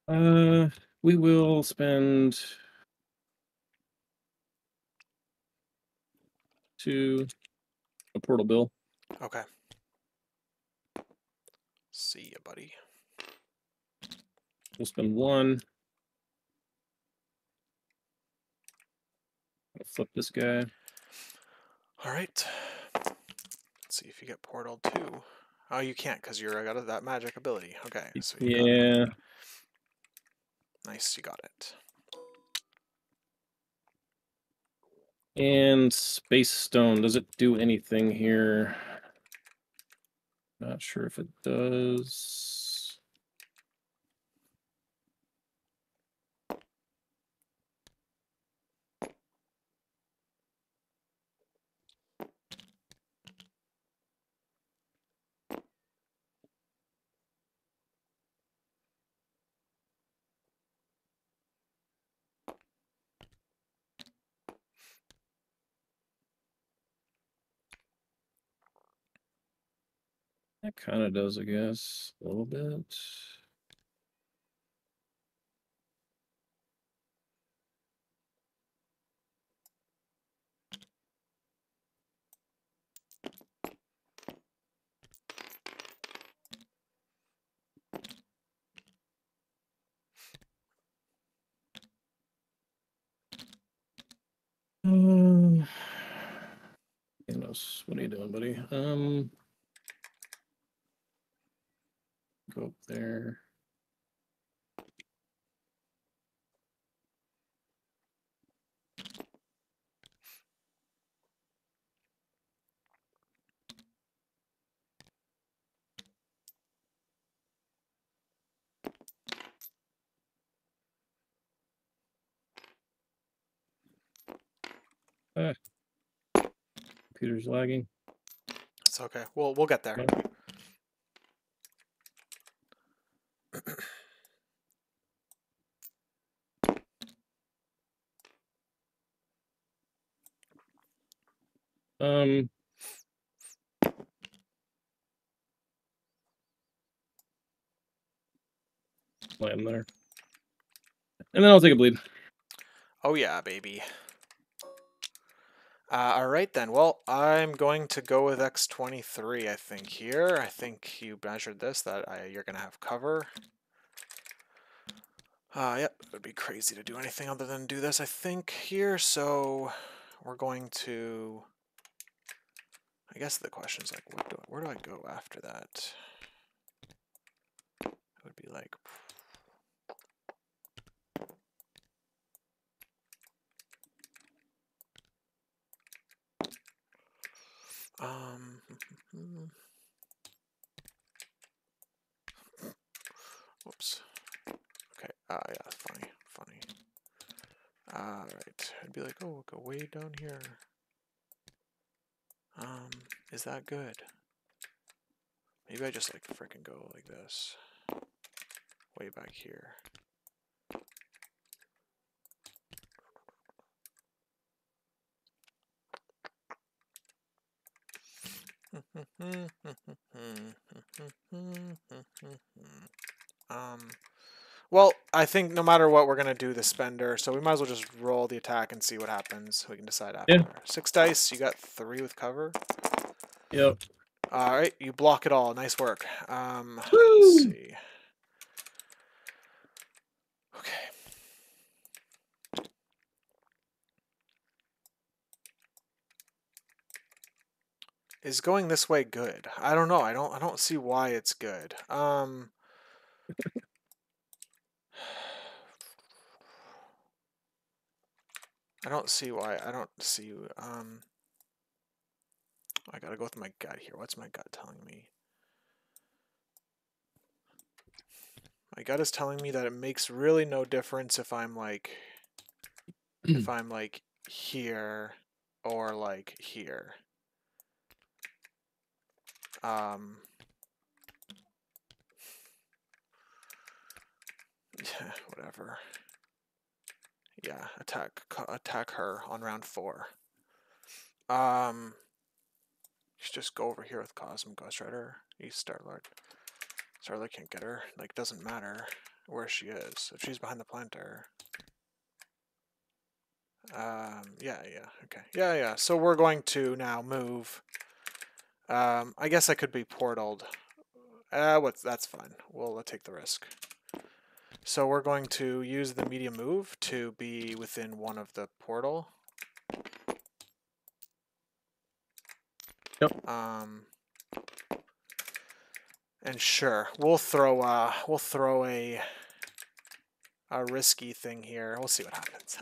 Uh, we will spend to a portal bill. Okay. See you, buddy. We'll spend one. I'll flip this guy. All right. Let's see if you get portal two. Oh, you can't because you're got that magic ability. Okay. So yeah. Nice, you got it. And Space Stone, does it do anything here? Not sure if it does. Kind of does, I guess, a little bit. Um, Thanos, what are you doing, buddy? Um, go up there. Ah. Computer's lagging. It's okay. We'll we'll get there. Okay. Um, slam there, and then I'll take a bleed. Oh yeah, baby. Uh, all right then. Well, I'm going to go with X23. I think here. I think you measured this that I, you're gonna have cover. Uh, yep, it would be crazy to do anything other than do this. I think here. So we're going to. I guess the question is like, do I, where do I go after that? It would be like. Um. Whoops. Okay. Ah, yeah. Funny. Funny. All right. I'd be like, oh, go way down here. Um, is that good? Maybe I just like freaking go like this. Way back here. um, well, I think no matter what, we're going to do the spender, so we might as well just roll the attack and see what happens. We can decide after. Yeah. Six dice, you got three with cover. Yep. All right, you block it all. Nice work. Um, let's see. Okay. Is going this way good? I don't know. I don't. I don't see why it's good. Um. I don't see why. I don't see. Um. I gotta go with my gut here. What's my gut telling me? My gut is telling me that it makes really no difference if I'm like, if I'm like here or like here. Um. Yeah, whatever. Yeah, attack attack her on round four. Um, just go over here with Cosm Ghost Rider. He's Star Lord. Star Lord can't get her. Like, doesn't matter where she is. If she's behind the planter. Um, yeah, yeah, okay. Yeah, yeah. So we're going to now move. Um, I guess I could be portaled. Uh, what's that's fine. We'll uh, take the risk. So we're going to use the medium move to be within one of the portal. Yep. Um, and sure, we'll throw a we'll throw a a risky thing here. We'll see what happens.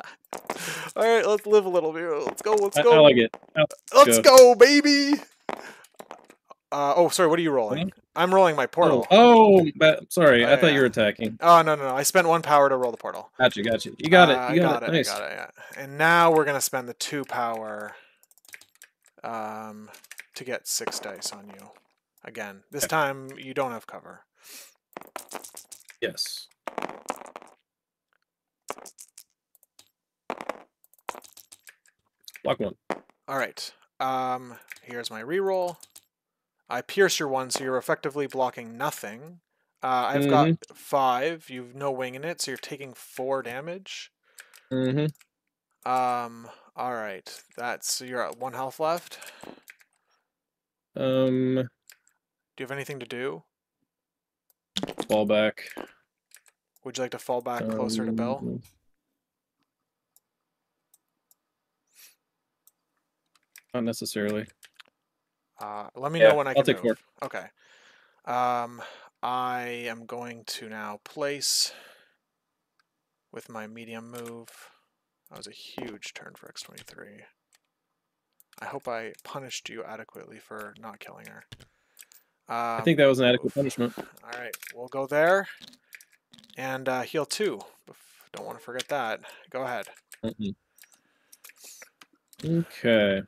All right, let's live a little bit. Let's go. Let's go. I, I like it. Let's, let's go. go. baby. Uh, oh, sorry. What are you rolling? I'm rolling my portal. Oh, oh sorry. Oh, I thought yeah. you were attacking. Oh no no no! I spent one power to roll the portal. Gotcha, gotcha. You got Uh, it. You got, I it. Nice. I got it. Yeah. And now we're gonna spend the two power, um, to get six dice on you. Again, this time you don't have cover. Yes. Block one. All right. Um, here's my reroll. I pierce your one, so you're effectively blocking nothing. Uh, I've got Mm-hmm. five. You've no wing in it, so you're taking four damage. Mm-hmm. Um, all right. That's so you're at one health left. Um, Do you have anything to do? fall back. Would you like to fall back closer to Bill? Um, Not necessarily. Uh, let me Yeah, know when I I'll can take move. Okay. Um, I am going to now place with my medium move. That was a huge turn for X23. I hope I punished you adequately for not killing her. Um, I think that was an adequate punishment. All right, we'll go there and uh, heal two. Don't want to forget that. Go ahead. Mhm. Okay.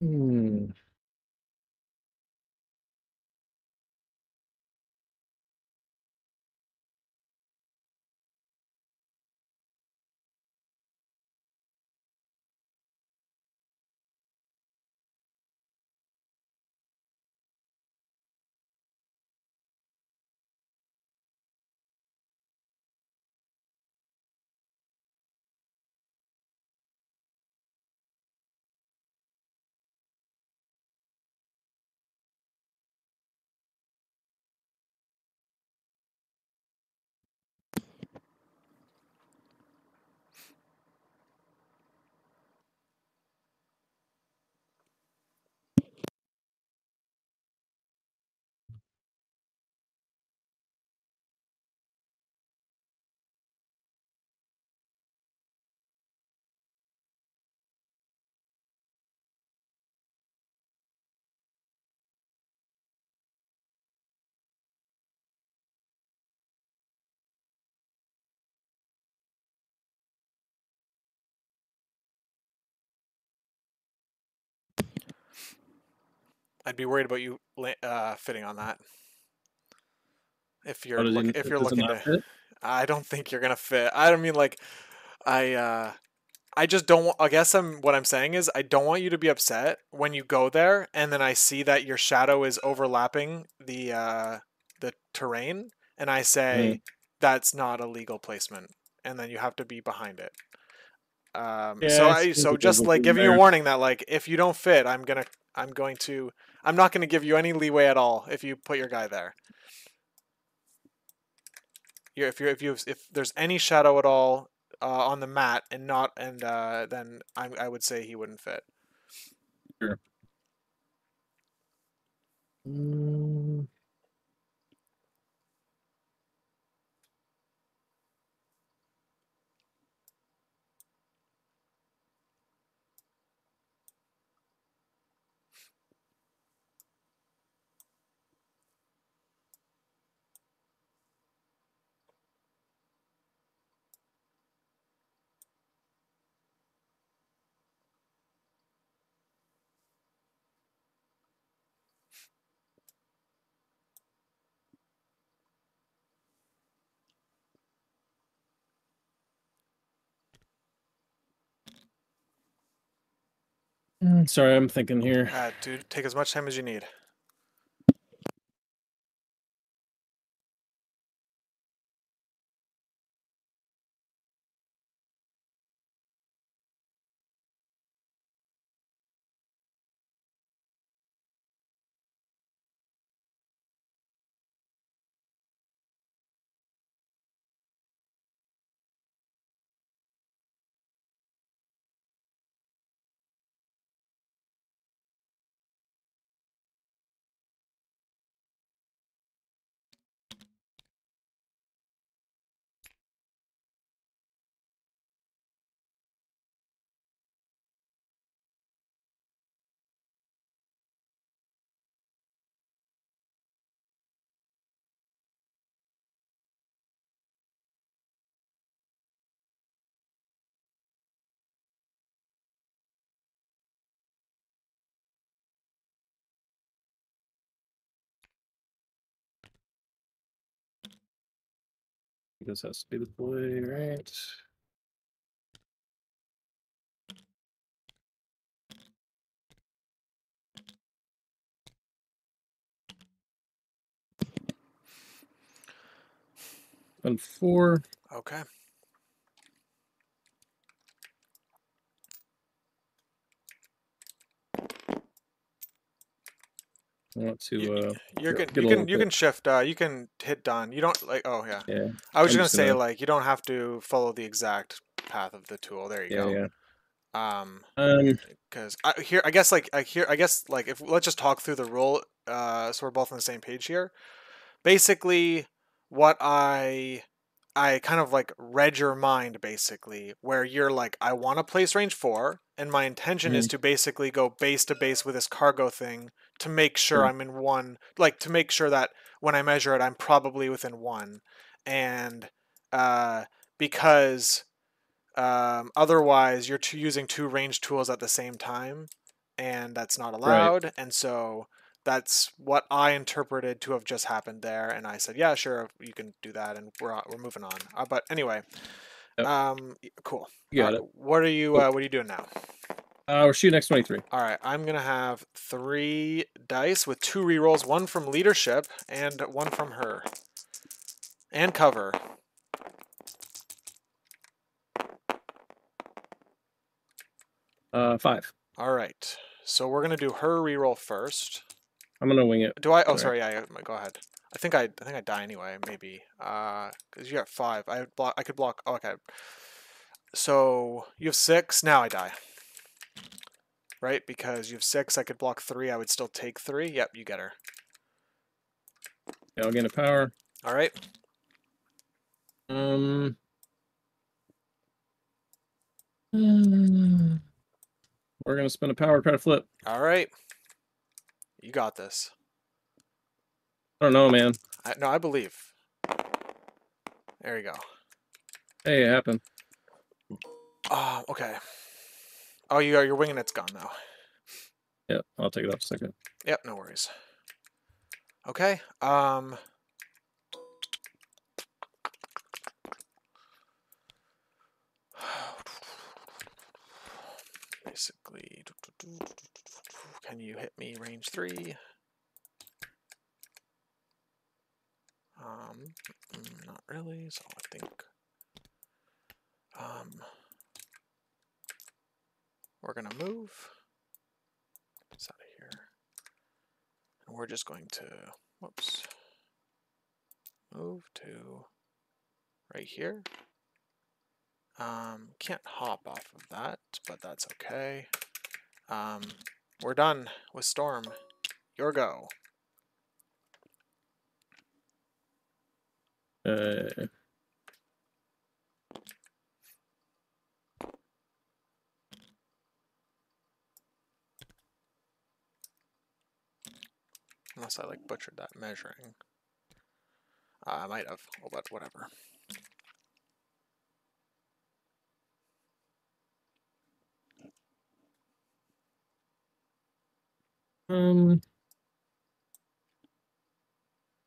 Hmm. I'd be worried about you uh, fitting on that. If you're Oh, look, it- if you're looking to, fit? I don't think you're gonna fit. I don't mean like, I uh, I just don't. I guess I'm. What I'm saying is, I don't want you to be upset when you go there, and then I see that your shadow is overlapping the uh, the terrain, and I say that's not a legal placement, and then you have to be behind it. Um, Yeah, so I I so just like giving you a warning that like if you don't fit, I'm gonna I'm going to I'm not gonna give you any leeway at all if you put your guy there. You're, if you're if you if there's any shadow at all uh, on the mat and not and uh, then I I would say he wouldn't fit. Mm, Mm, Sorry, I'm thinking here. Uh, dude, take as much time as you need. This has to be the play, right? And four. Okay. I want to. You- Uh, You're good. You can you bit- can shift. Uh, you can hit done. You don't like. Oh yeah. yeah, I was I'm just gonna say gonna- like you don't have to follow the exact path of the tool. There you yeah, go. yeah. Um, Um, because I here I guess like I here I guess like if let's just talk through the rule. Uh, so we're both on the same page here. Basically, what I I kind of like read your mind basically, where you're like, I want to place range four, and my intention is to basically go base to base with this cargo thing to make sure Mm. I'm in one, like to make sure that when I measure it, I'm probably within one, and uh, because um, otherwise you're using two range tools at the same time, and that's not allowed, and so that's what I interpreted to have just happened there, and I said, yeah, sure, you can do that, and we're we're moving on. Uh, but anyway, Yep. um, cool. you got Alright, it. What are you uh, What are you doing now? Uh, we're shooting twenty three. All right, I'm gonna have three dice with two rerolls, one from leadership and one from her, and cover. Uh, five. All right, so we're gonna do her reroll first. I'm gonna wing it. Do I? Oh, Sorry. yeah, go ahead. I think I, I think I die anyway. Maybe. Uh, cause you got five. I block. I could block. Oh, okay. So you have six. Now I die. Right, because you have six. I could block three. I would still take three. Yep, you get her. Yeah, I'll gain a power. All right. Um. We're gonna spend a power, try to flip. All right. You got this. I don't know, man. I, no, I believe. There you go. Hey, it happened. Oh, okay. Oh, you are. You're winging. It's gone now. Yeah, I'll take it off a second. Yep, no worries. Okay. Um basically can you hit me range 3? Um mm, not really, so I think um we're going to move this out of here. And we're just going to, whoops, move to right here. Um, can't hop off of that, but that's okay. Um, we're done with Storm. Your go. Uh, Unless I like butchered that measuring. Uh, I might have, well, but whatever. um.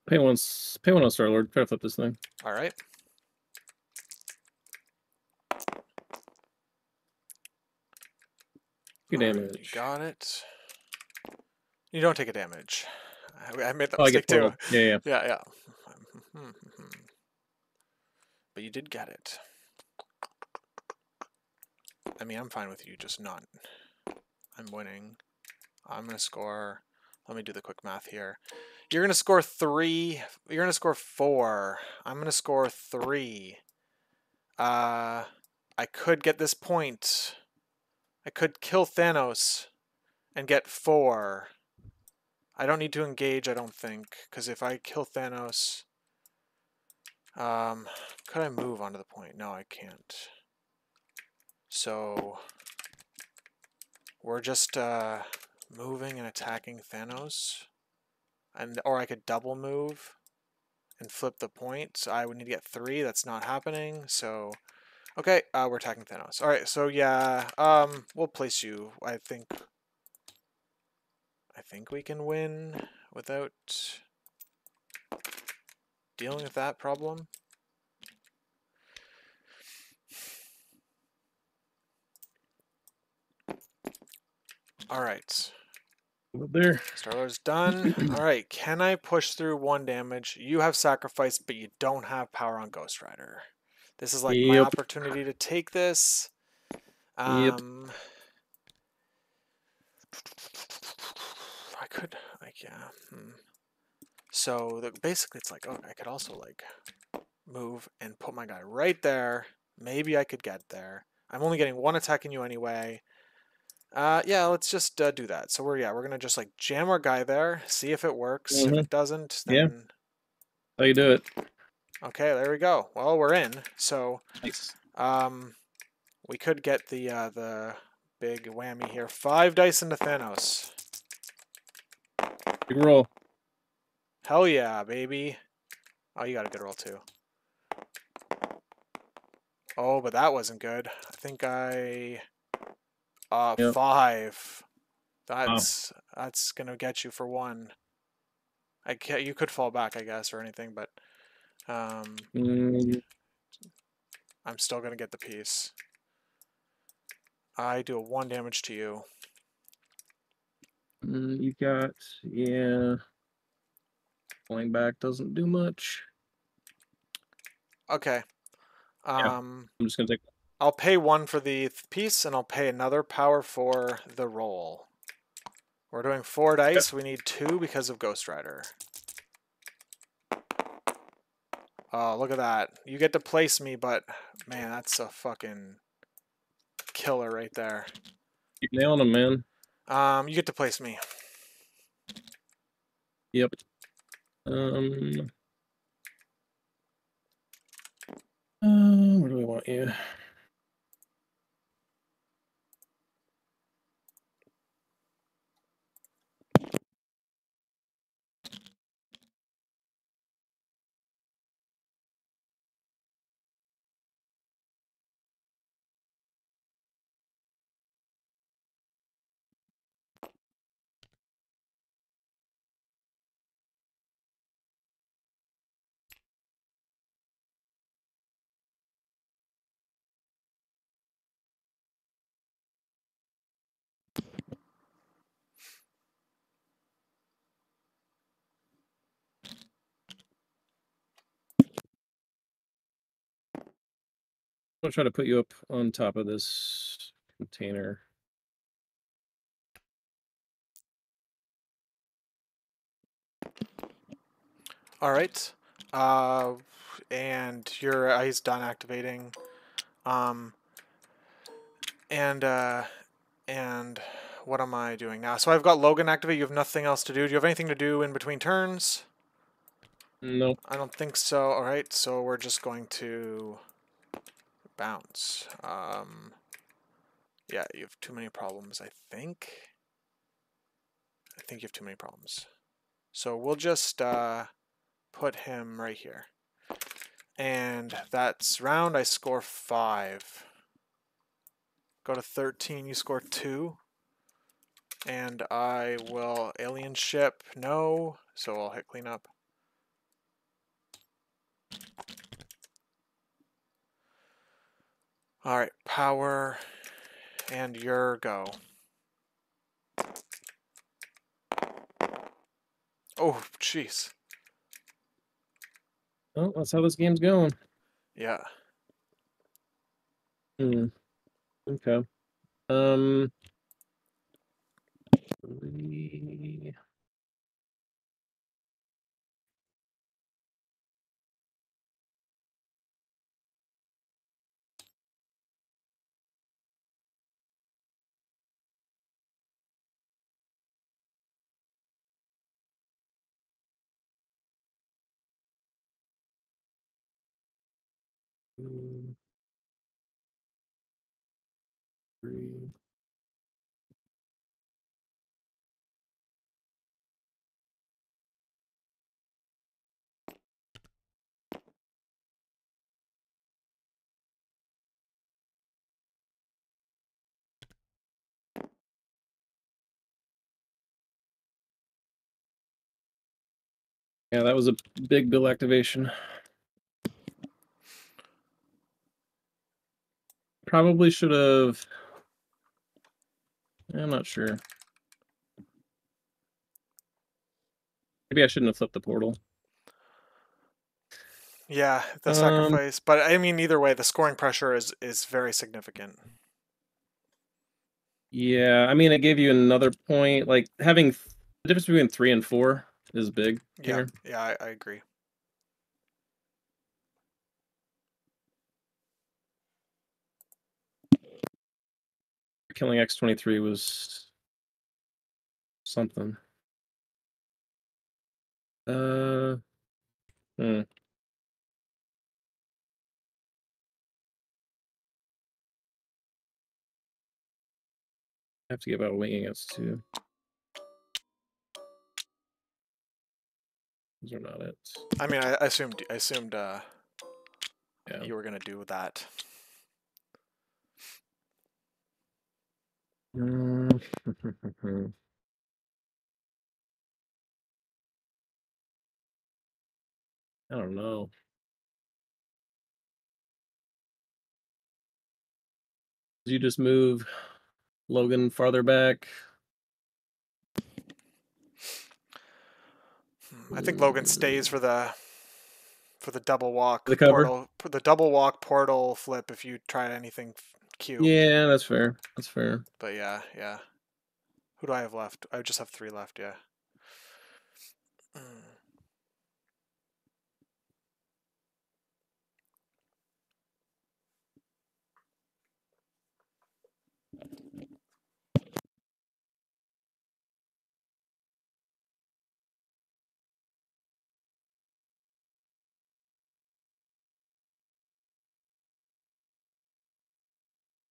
Pay one. s- Pay one on Star Lord. Try to flip this thing. All right. Good damage. You got it. You don't take a damage. I, I made that Oh, mistake too. Yeah, yeah. Yeah, yeah. But you did get it. I mean, I'm fine with you just not. I'm winning. I'm to score. Let me do the quick math here. You're going to score three. You're going to score four. I'm going to score three. Uh, I could get this point. I could kill Thanos and get four. I don't need to engage, I don't think, because if I kill Thanos, um, could I move onto the point? No, I can't. So we're just uh, moving and attacking Thanos, and or I could double move and flip the point. So I would need to get three. That's not happening. So okay, uh, we're attacking Thanos. All right. So yeah, um, we'll place you. I think. I think we can win without dealing with that problem. All right. There. Starlord's done. All right. Can I push through one damage? You have sacrifice, but you don't have power on Ghost Rider. This is like my opportunity to take this. Yep. Um, I could, like, yeah. hmm. So the, basically, it's like, oh, I could also like move and put my guy right there. Maybe I could get there. I'm only getting one attack in you anyway. Uh, yeah, let's just uh, do that. So we're yeah, we're gonna just like jam our guy there, see if it works. If Mhm. it doesn't, Yeah. then How you do it? okay, there we go. Well, we're in. So Nice. um, we could get the uh, the big whammy here. Five dice into Thanos. Big roll. Hell yeah, baby. Oh, you got a good roll too. Oh, but that wasn't good. I think I uh Yep. five. That's that's gonna get you for one. I can't, you could fall back, I guess, or anything, but um Mm, I'm still gonna get the piece. I do a one damage to you. Mm, you got yeah. Pulling back doesn't do much. Okay. Yeah. Um I'm just gonna take. I'll pay one for the piece, and I'll pay another power for the roll. We're doing four dice. We need two because of Ghost Rider. Oh, look at that. You get to place me, but man, that's a fucking killer right there. Keep nailing them, man. Um, you get to place me. Yep. Um. Uh, where do we want you? I'll try to put you up on top of this container. All right. Uh, and your uh, he's done activating. Um, and uh, and what am I doing now? So I've got Logan activate. You have nothing else to do. Do you have anything to do in between turns? Nope. I don't think so. All right. So we're just going to bounce. Um, yeah, you have too many problems. I think. I think you have too many problems. So we'll just uh, put him right here. And that's round. I score five. Go to 13. You score two. And I will alien ship. No. So I'll hit clean All right, power and your go. Oh, jeez. Oh, that's how this game's going. Yeah. Hmm. Okay. Um. Three. Yeah, that was a big bill activation. Probably should have. I'm not sure. Maybe I shouldn't have flipped the portal. Yeah, the Um, sacrifice. But I mean, either way, the scoring pressure is is very significant. Yeah, I mean, it gave you another point. Like having th- the difference between three and four is big Yeah, here. yeah, I, I agree. Killing X23 was something. Uh, hmm. I have to give out winging us too. Those are not it. I mean, I, I assumed I assumed uh, Yeah. you were gonna do that. Mm. I don't know. You just move Logan farther back? I think Logan stays for the for the double walk The cover? portal, the double walk portal flip. If you try anything cute, Yeah, that's fair. That's fair. But yeah, yeah. Who do I have left? I just have three left. Yeah.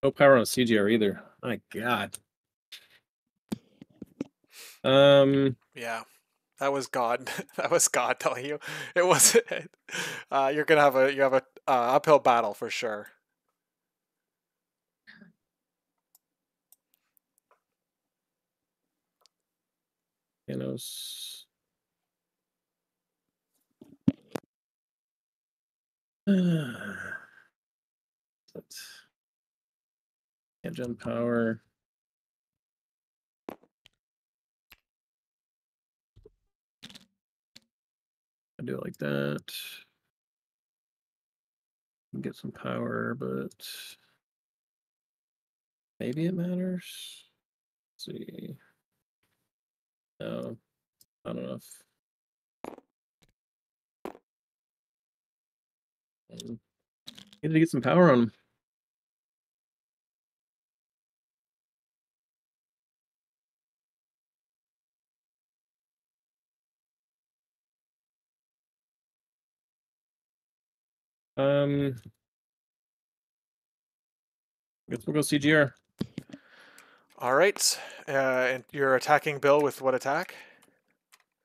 No power on CGR either. My God. Um, Yeah, that was God. that was God telling you it was. Uh, you're gonna have a you have a uh, uphill battle for sure. Thanos. Let's can't power. I do it like that. Get some power, but maybe it matters. Let's see. No, not enough. Um, Need to get some power on him. Um, guess we'll go CGR. All right, uh, and you're attacking Bill with what attack?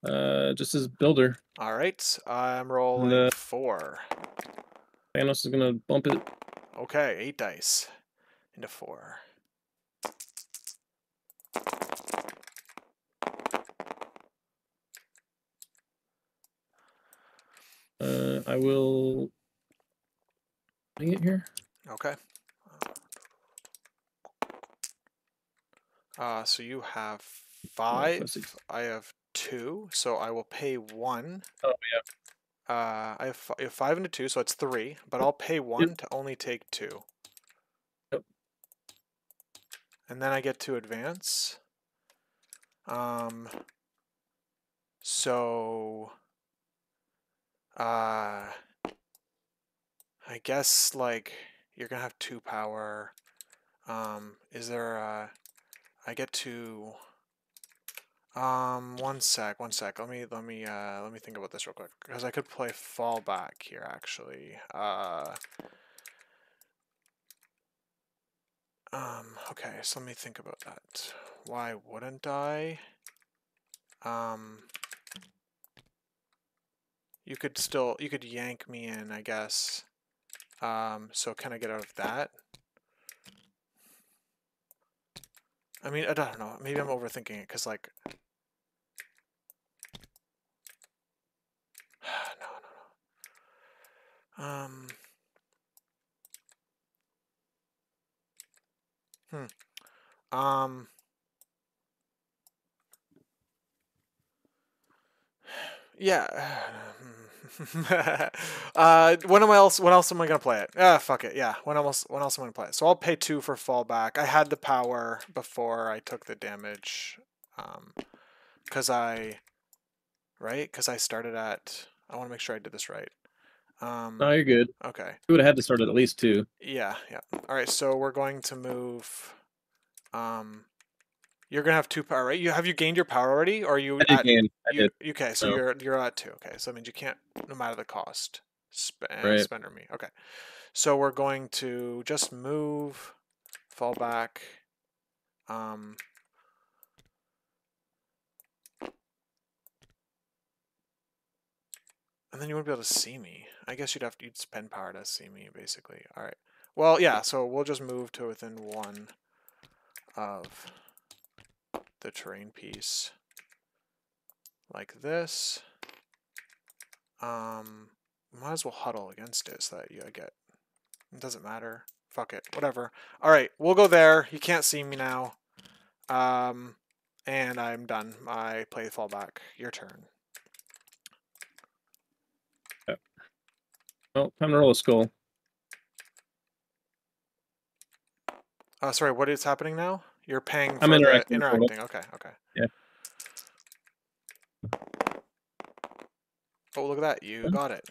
Uh, just as builder, All right, I'm rolling The- four. Thanos is gonna bump it. Okay, eight dice into four. Uh, I will bring it here. Okay. Uh, so you have five, five. six. I have two, so I will pay one. Oh yeah. Uh, I have, f- I have five into two, so it's three. But I'll pay one to only take two. Yep. And then I get to advance. Um. So. Uh. I guess like you're gonna have two power. Um, is there uh I get to um one sec, one sec. Let me let me uh let me think about this real quick. Because I could play fallback here actually. Uh um okay, so let me think about that. Why wouldn't I? Um you could still you could yank me in, I guess. Um, so can I get out of that? I mean, I don't know. Maybe I'm overthinking it because, like, no, no, no. Um. Hmm. Um. Yeah. uh, when am I else? When else am I gonna play it? Ah, fuck it. Yeah. When else? When else am I gonna play it? So I'll pay two for fallback. I had the power before I took the damage, um, cause I, right? Cause I started at. I want to make sure I did this right. Um, No, you're good. okay. You would have had to start at at least two. Yeah. Yeah. All right. So we're going to move. Um, you're gonna have two power, right? You have you gained your power already, or are you I at, gain. You, okay, so So- you're you're at two. Okay, so that means you can't, no matter the cost, spend Right. spend or me. Okay, so we're going to just move, fall back. Um, and then you wouldn't be able to see me. I guess you'd have to you'd spend power to see me, basically. All right. Well, yeah. So we'll just move to within one of the terrain piece like this. Um, might as well huddle against it so that you get. It doesn't matter. Fuck it. Whatever. All right, we'll go there. You can't see me now. Um, and I'm done. I play fallback. Your turn. Well, time to roll a skull. Uh, sorry, what is happening now? You're paying for I'm interacting interacting. Okay, okay. Yeah. Oh, look at that. You got it.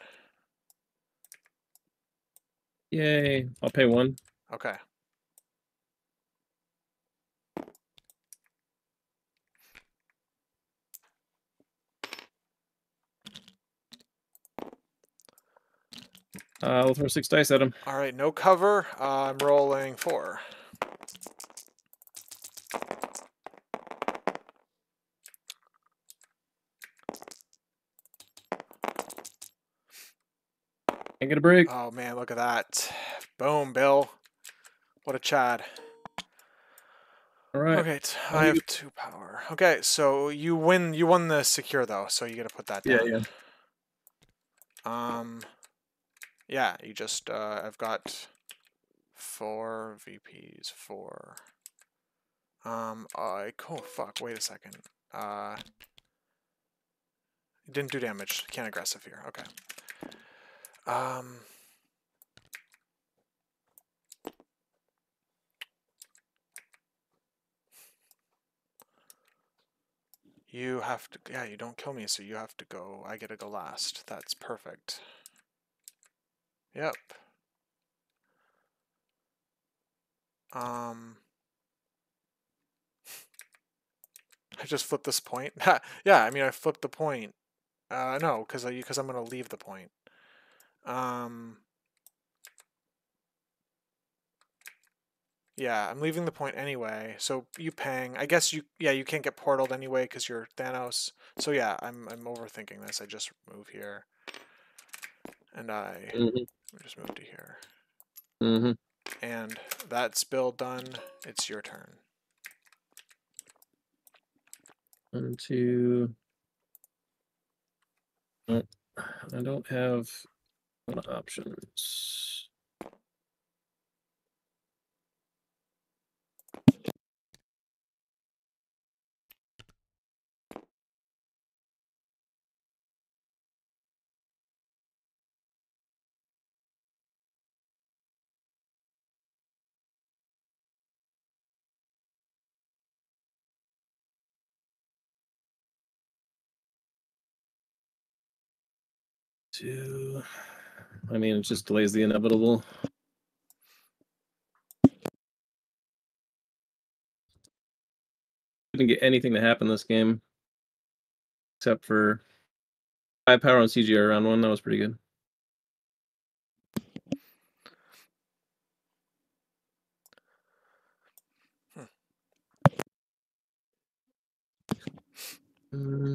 Yay! I'll pay one. Okay. Uh, we'll throw six dice at him. All right, no cover. Uh, I'm rolling four. Get a break. Oh man, look at that. Boom, Bill. What a Chad. All right. Okay, I have two power. Okay, so you win. You won the secure though, so you got to put that Yeah, down. yeah. yeah. Um, yeah, you just. Uh, I've got four VPs. Four. Um, I. Oh fuck! Wait a second. Uh, didn't do damage. Can't aggressive here. Okay. Um. You have to, yeah, you don't kill me, so you have to go. I get to go last. That's perfect. Yep. Um. I just flipped this point. yeah, I mean, I flipped the point. Uh, no, because I because I'm gonna leave the point. Um. Yeah, I'm leaving the point anyway. So you pang. I guess you yeah, you can't get portaled anyway because you're Thanos. So yeah, I'm I'm overthinking this. I just move here. And I Mhm. just move to here. Mhm. And that's build done. It's your turn. One, two. I don't have a lot of options. To I mean, it just delays the inevitable. Didn't get anything to happen this game, except for five power on CGR round one. That was pretty good. Um,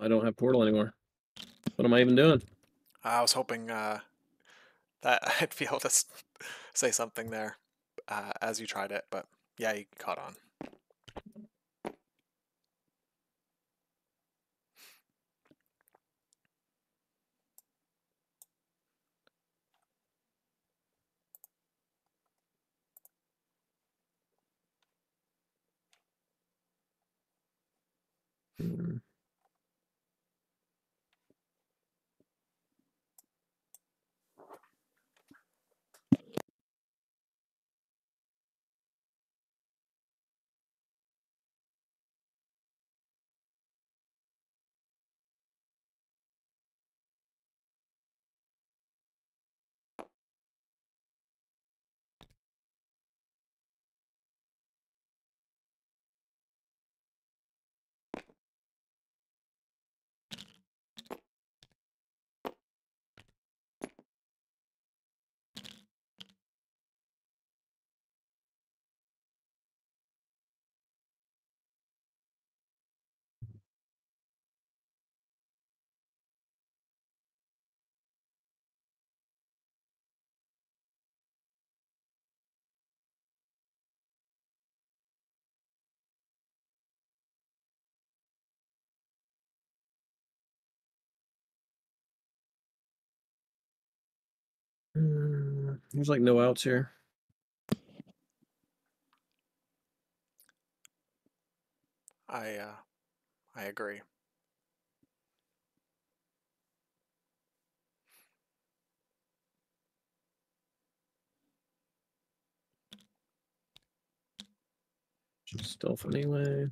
I don't have portal anymore. What am I even doing? I was hoping uh, that I'd be able to say something there uh, as you tried it, but yeah, you caught on. Hmm. Hmm, There's like no outs here. I uh, I agree. Just stealth anyway.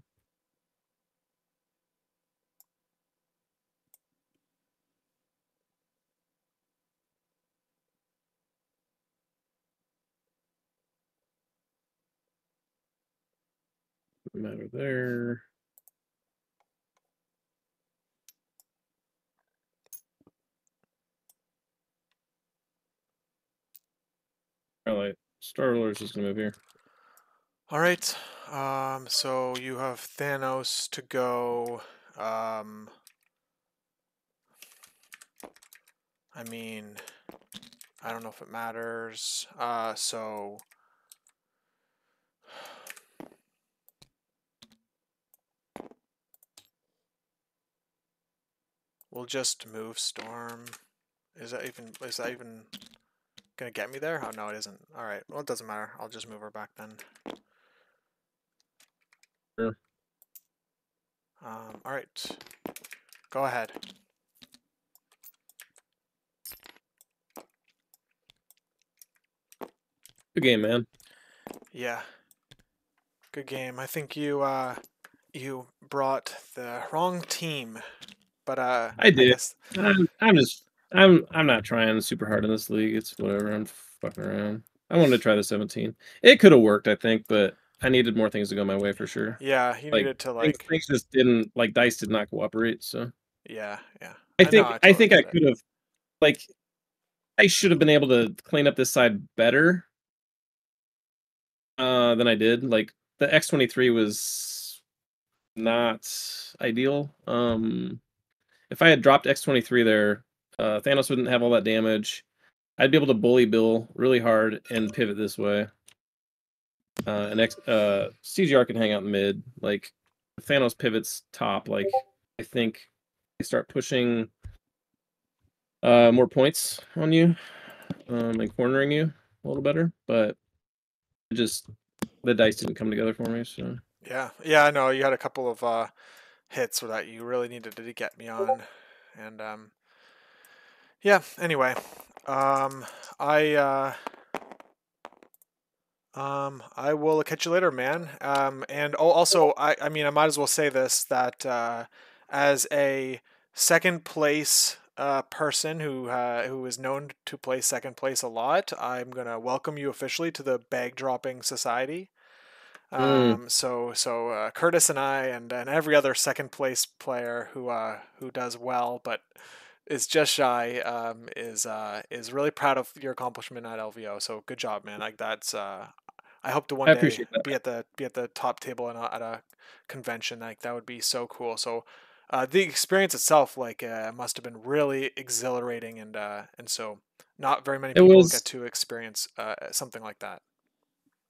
Matter there. Alright, Star-Lord is gonna move here. All right. Um, so you have Thanos to go. Um, I mean, I don't know if it matters. Uh, so we'll just move Storm. Is that even? Is that even gonna get me there? Oh no, it isn't. All right. Well, it doesn't matter. I'll just move her back then. Sure. Um, all right. Go ahead. Good game, man. Yeah. Good game. I think you uh you brought the wrong team. But uh I did. guess- I'm, I'm just I'm I'm not trying super hard in this league. It's whatever. I'm fucking around. I wanted to try the 17. It could have worked, I think, but I needed more things to go my way for sure. yeah, you like, needed to like things just didn't like dice did not cooperate. So yeah, yeah. I think I, totally think I could have like I should have been able to clean up this side better uh than I did. Like the X23 was not ideal. Um if I had dropped X23 there, uh Thanos wouldn't have all that damage. I'd be able to bully Bill really hard and pivot this way. Uh and X uh CGR can hang out mid. Like if Thanos pivots top, like I think they start pushing uh more points on you um and cornering you a little better but just the dice didn't come together for me so Yeah. Yeah, I know. You had a couple of uh hits that you really needed to get me on. And um yeah. Anyway, um, I uh, um, I will catch you later, man. Um, and oh, also, I, I mean, I might as well say this that uh, as a second place uh, person who uh, who is known to play second place a lot, I'm gonna welcome you officially to the bag dropping society. Mm. Um, so so uh, Curtis and I and, and every other second place player who uh, who does well but is just shy um, is uh, is really proud of your accomplishment at LVO. So good job, man. Like that's uh, I hope to one day that. be at the be at the top table in a, at a convention. Like that would be so cool. So uh, the experience itself like uh, must have been really exhilarating and uh, and so not very many It people was get to experience uh, something like that.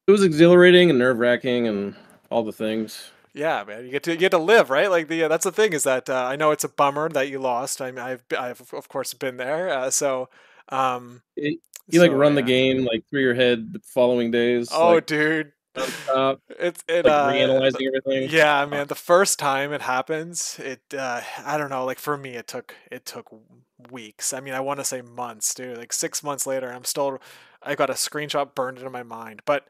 It was exhilarating and nerve wracking and all the things. Yeah, man, you get to you get to live, right? Like the uh, that's the thing is that uh, I know it's a bummer that you lost. I mean, I've I've of course been there. Uh, so, um, It, you like so, run the game like through your head the following days. Oh, like, dude, nonstop, it's it like uh, reanalyzing everything. yeah, man. The first time it happens, it uh, I don't know. Like for me, it took it took weeks. I mean, I want to say months, dude. Like six months later, I'm still I got a screenshot burned into my mind, but.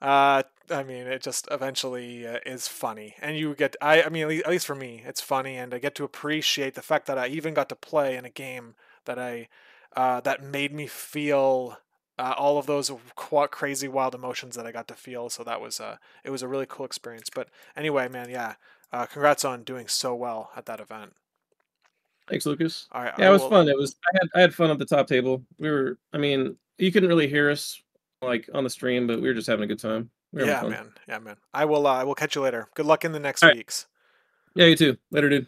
Uh, I mean, it just eventually uh, is funny, and you get. I, I mean, at least, at least for me, it's funny, and I get to appreciate the fact that I even got to play in a game that I, uh, that made me feel uh, all of those qu- crazy wild emotions that I got to feel. So that was uh, it was a really cool experience. But anyway, man, yeah, uh, congrats on doing so well at that event. Thanks, Lukas. All right, Yeah, I it was will- fun. It was I had I had fun at the top table. We were I mean, you couldn't really hear us like on the stream, but we were just having a good time. We Yeah, man. Yeah, man. I will. Uh, I will catch you later. Good luck in the next All right. weeks. Yeah, you too. Later, dude.